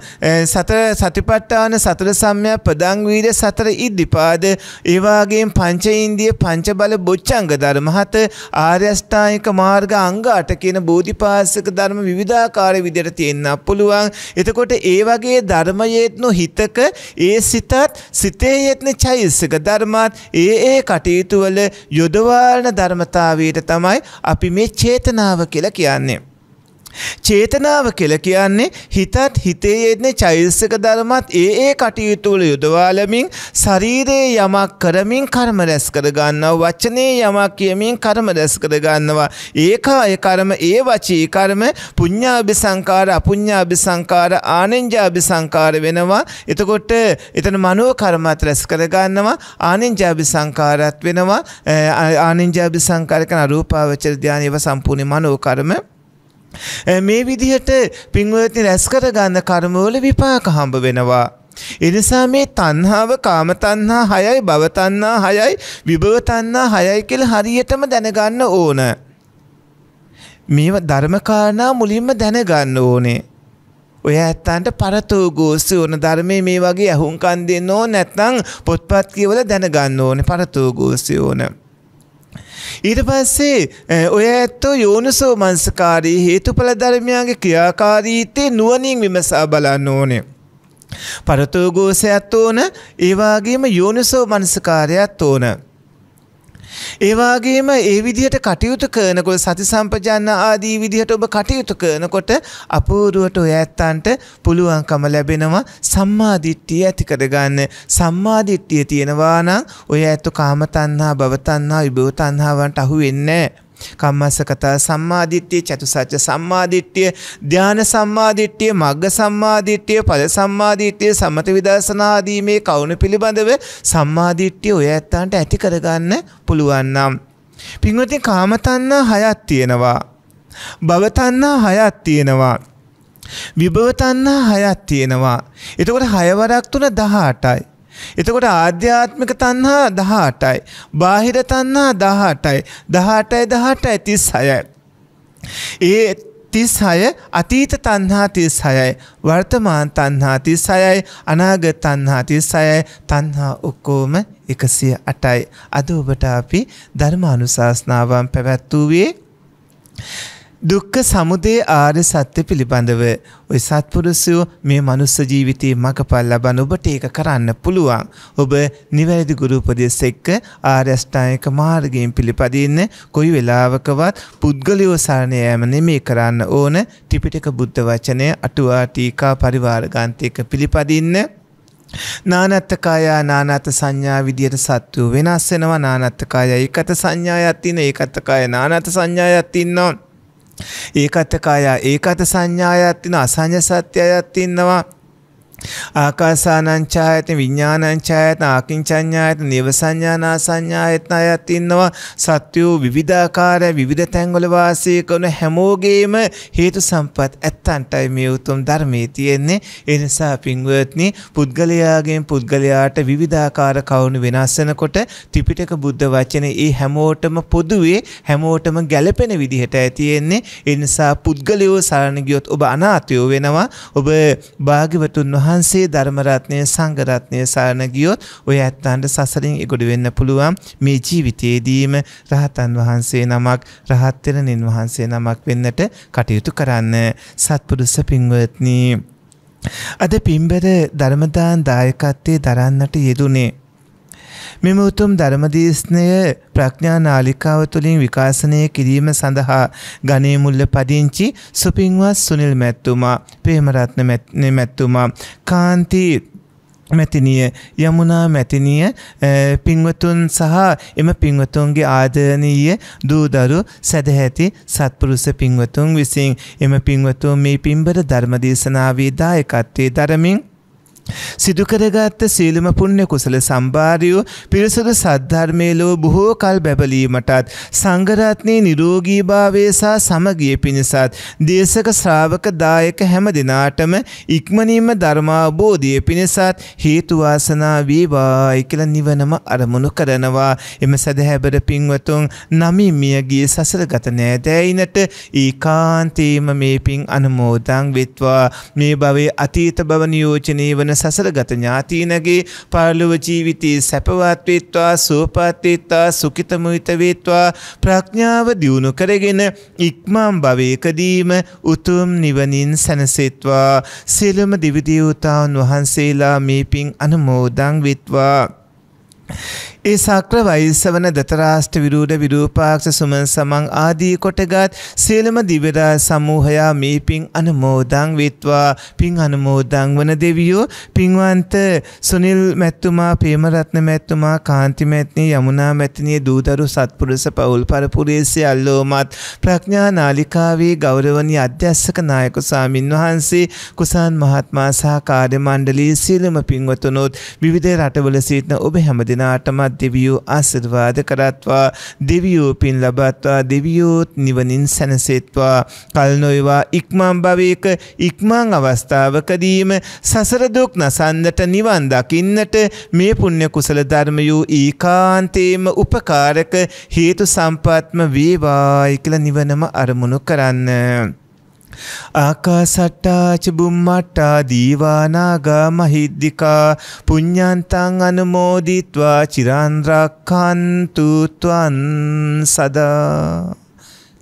සතර සතිපට්ඨාන සතර සම්‍යක් ප්‍රදං වීර්ය සතර ඉද්ධිපාද ඒ වගේම පංච ඉන්දිය පංච බල බොච්චංග ධර්ම හත ආර්ය අෂ්ටාංගික මාර්ග අංග 8 කියන බෝධිපාසක ධර්ම විවිධාකාර විදිහට තියෙන්න පුළුවන්. එතකොට ඒ වගේ ධර්මයේත්නු හිතක ඒ සිතත් සිතේ යෙත්න චෛසික ධර්මات ඒ ඒ කටයුතු වල යොදවාලන ධර්මතාවයට තමයි අපි මේ චේතනාව කියලා කියන්නේ. චේතනාව කෙල කියන්නේ හිතත් හිතේ යෙදෙන චෛතසික ධර්මත් ඒ ඒ කටයුතු වල යොදවාලමින් ශරීරයේ යමක් කරමින් කර්ම රැස් කර ගන්නවා වචනේ යමක් කියමින් කර්ම රැස් කර ගන්නවා. ඒ කාය කර්ම ඒ වචී කර්ම පුඤ්ඤාභි සංකාර අපුඤ්ඤාභි සංකාර ආනෙන්ජාභි සංකාර වෙනවා. එතකොට එතන මනෝ කර්මත් රැස් කර ගන්නවා ආනෙන්ජාභි සංකාරත් වෙනවා ආනෙන්ජාභි සංකාර කරන රූපාවචර ධානයව සම්පූර්ණ මනෝ කර්ම මේ විදිහට පින්වත්නි රැස් කරගන්න කර්මවල විපාක හම්බ වෙනවා. එනිසා මේ තණ්හාව කාම තණ්හා 6යි භව තණ්හා 6යි විභව තණ්හා 6යි කියලා හරියටම දැනගන්න ඕන. මේව ධර්ම කාරණා මුලින්ම දැනගන්න ඕනේ. ඔය ඇත්තන්ට පරතෝ ගෝස්තු ඕන ධර්මයේ මේ වගේ අහුම්කන් දෙන්න ඕන නැත්නම් පොත්පත් කියවලා දැනගන්න ඕනේ පරතෝ ගෝස්තු ඕන. ඊට පස්සේ ඔය ඇත්තෝ යෝනිසෝ මනසකාරී හේතුඵල ධර්මයන්ගේ ක්‍රියාකාරීත්වය නුවණින් විමසා බලන්න ඕනේ. පරතෝගෝසයත් ඕන ඒ වගේම යෝනිසෝ මනසකාරයත් ඕන. ඒ වගේම ඒ විදිහට කටයුතු කරනකොට සති සම්පජාන්න ආදී විදිහට ඔබ කටයුතු කරනකොට අපූර්වට ඔය ඇත්තන්ට පුළුවන්කම ලැබෙනවා සම්මාදිට්ඨිය ඇති කරගන්න. සම්මාදිට්ඨිය තියෙනවා නම් ඔය ඇත්ත කාම තණ්හා, භව තණ්හා, විභව තණ්හාවන්ට අහු වෙන්නේ නැහැ. කම්මස්සකතා සම්මාදිට්ඨිය චතුසත්‍ය සම්මාදිට්ඨිය ධාන සම්මාදිට්ඨිය මග්ග සම්මාදිට්ඨිය ඵල සම්මාදිට්ඨිය සමත විදර්ශනා ආදී මේ කවුණ පිළිබඳව සම්මාදිට්ඨිය ඔය ඇත්තන්ට ඇති කරගන්න පුළුවන් නම්. පින්වත්නි කාම තණ්හා හයක් තියෙනවා. භව තණ්හා හයක් තියෙනවා. විභව තණ්හා හයක් තියෙනවා. එතකොට හයවරක් තුන 18යි එතකොට ආධ්‍යාත්මික තණ්හා 18යි. බාහිර තණ්හා 18යි. 18යි 18යි 36යි. ඒ 36 අතීත තණ්හා 36යි. වර්තමාන තණ්හා 36යි. අනාගත තණ්හා 36යි. තණ්හා ඔක්කොම 108යි. අද ඔබට අපි ධර්මානුශාසනාවන් පැවැත්වුවේ දුක්ඛ සමුදය ආර්ය සත්‍ය පිළිබඳව ඔය සත්පුරුෂයෝ මේ මනුස්ස ජීවිතයේ මගපල් ලබන ඔබට ඒක කරන්න පුළුවන්. ඔබ නිවැරදි ගුරු උපදෙස් එක්ක ආර්ය අෂ්ටාංගික මාර්ගයෙන් පිළිපදින්න කොයි වෙලාවකවත් පුද්ගලයෝ සරණ යෑම නෙමෙයි කරන්න ඕන. ත්‍රිපිටක බුද්ධ වචනය අටුවා ටීකා පරිවාර ගාන්ති එක පිළිපදින්න. නානත්තකාය නානත් සංඥා විදියට සත්තු වෙනස් වෙනවා නානත්තකාය ඒකත සංඥාවක් තියෙන ඒකත්තකාය නානත් සංඥාවක් තියෙනවා ඒකත් කාය ඒකත සංඥායක් තියෙන අසංඥ සත්‍යයක් තියෙනවා ආකාසානංචායතන විඤ්ඥානංචායතන ආකින්චඥායත නිවසංඥානා සංඥායතන අයත් ඉන්නවා. සත්‍යයෝ විවිධාකාර විවිධ තැන්වල වාසය කන හැමෝගේම හේතු සම්පත් ඇත්තන්ටයි මේ උතුම් ධර්මයේ තියෙන්නේ. එනිසා පින්වත්නි පුද්ගලයාගෙන් පුද්ගලයාට විවිධාකාර කවුණු වෙනස්සනකොට ත්‍රිපිටක බුද්ධ වචන ඒ හැමෝටම පොදුවේ හැමෝටම ගැලපෙන විදිහට ඇතියෙන්නේ එනිසා පුද්ගලයෝ සරණ ගියොත් ඔබ අනාතයෝ වෙනවා. ඔබ භාග්‍යවතුන් වහන්සේ වහන්සේ ධර්මරත්නය සංගරත්නය සරණ ගියොත් ඔය ඇත්තන්ට සසරින් එගොඩ වෙන්න පුළුවන් මේ ජීවිතයේදීම රහතන් වහන්සේ නමක් රහත්වෙනනින් වහන්සේ නමක් වෙන්නට කටයුතු කරන්න සත්පුරුස පින්වත්නී. අද පිම්බර ධර්මදාන් දායකත්තේ දරන්නට යෙදුනේ. මෙම උතුම් ධර්මදේශනය ප්‍රඥා නාලිකාව තුළින් විකාශනය කිරීම සඳහා ගනේ මුල්ල පදිංචි සුපින්වත් සුනිල් මැත්තුමා ප්‍රේමරත්න මැත්තුමා කාන්ති මැතිනිය යමුණා මැතිනිය පින්වතුන් සහ එම පින්වතුන්ගේ ආදරණීය දූදරු සැදැහැති සත්පුරුෂ පින්වතුන් විසින් එම පින්වතුන් මේ පින්බර ධර්මදේශනාවේ දායකත්වයේ දරමින් සිදුකරගත්ත සීලම පුුණ්‍ය කුසල සම්භාරයෝ පිරිසුදු සද්ධර්මය ලෝ බොහෝ කල් බැබලීමටත් සංගරත්නය නිරෝගීභාවය සහ සමගිය පිණිසත් දේශක ශ්‍රාවක දායක හැම දෙනාටම ඉක්මනීම ධර්මාබෝධය පිණිසත් හේතුවාසනා වීවායි කියල නිවනම අරමුණු කරනවා. එම සැදහැබර පින්වතුන් නමින් මියගේ සසර ගත නෑදෑයිනට ඒකාන්තේම මේ පින් අනුමෝදං වෙත්වා. මේ භවේ අතීත භව නියෝජනය වන සසරගත ඥාතීනගේ පාලුව ජීවිතයේ සැපවත්වේත්වා සුවපත්වේත්වා සුකිතමුහිතවේත්වා ප්‍රඥාව දියුණු කරගෙන ඉක්මම් භවයකදීම උතුම් නිවනින් සැනසෙත්වා සියලුම දිවිදියවතාවන් වහන්සේලා මේ පින් අනුමෝදං විත්වා. ඒ සක්‍ර වෛස්සවන දතරාෂ්ට විරූඩ විරූපාක්ෂ සුමන් සමං ආදී කොටගත් සියලුම දිවරා සමූහයා මේ පින් අනුමෝදං වෙත්වා. පින් අනුමෝදං වන දෙවියෝ පින්වන්ත සුනිල් මැත්තුමා පේමරත්න මැත්තුමා කාන්ති මැත්නී යමුනා මැතිනිය දූදරු සත්පුරුෂ පවුල් පරපුරේසය අල්ලෝමත් ප්‍රඥා නාලිකාවේ ගෞරවනී අධ්‍යස්සක නායක සාමින් වහන්සේ කුසාන් මහත්මා සහ කාර්ය මණ්ඩලී සියලුම පින්වතුනොත් විවිධ රටවල සිටින ඔබ හැම දෙනාටමත් දෙවියෝ ආසිර්වාද කරත්වා දෙවියෝ පින් ලබත්වා දෙවියෝත් නිවනින් සැනසෙත්වා කල්නොයවා ඉක්මම් භවයක ඉක්මං අවස්ථාවකදීම සසරදුක් නසන්නට නිවන් දකින්නට මේ පුුණ්‍ය කුසල ධර්මයූ ඒකාන්තේම උපකාරක හේතු සම්පත්ම වේවායි කළ නිවනම අරමුණු කරන්න. ආකාසට්ටාච බුම්මට්ටා දීවානාගා මහිද්දිකා පුඤ්ඤන්තං අනුමෝදිත්වා චිරාන්රක්ඛන්තු ත්වං සදා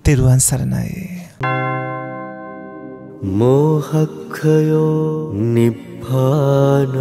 තෙරුවන් සරණයි. මෝහක්ඛයෝ නිබ්බානං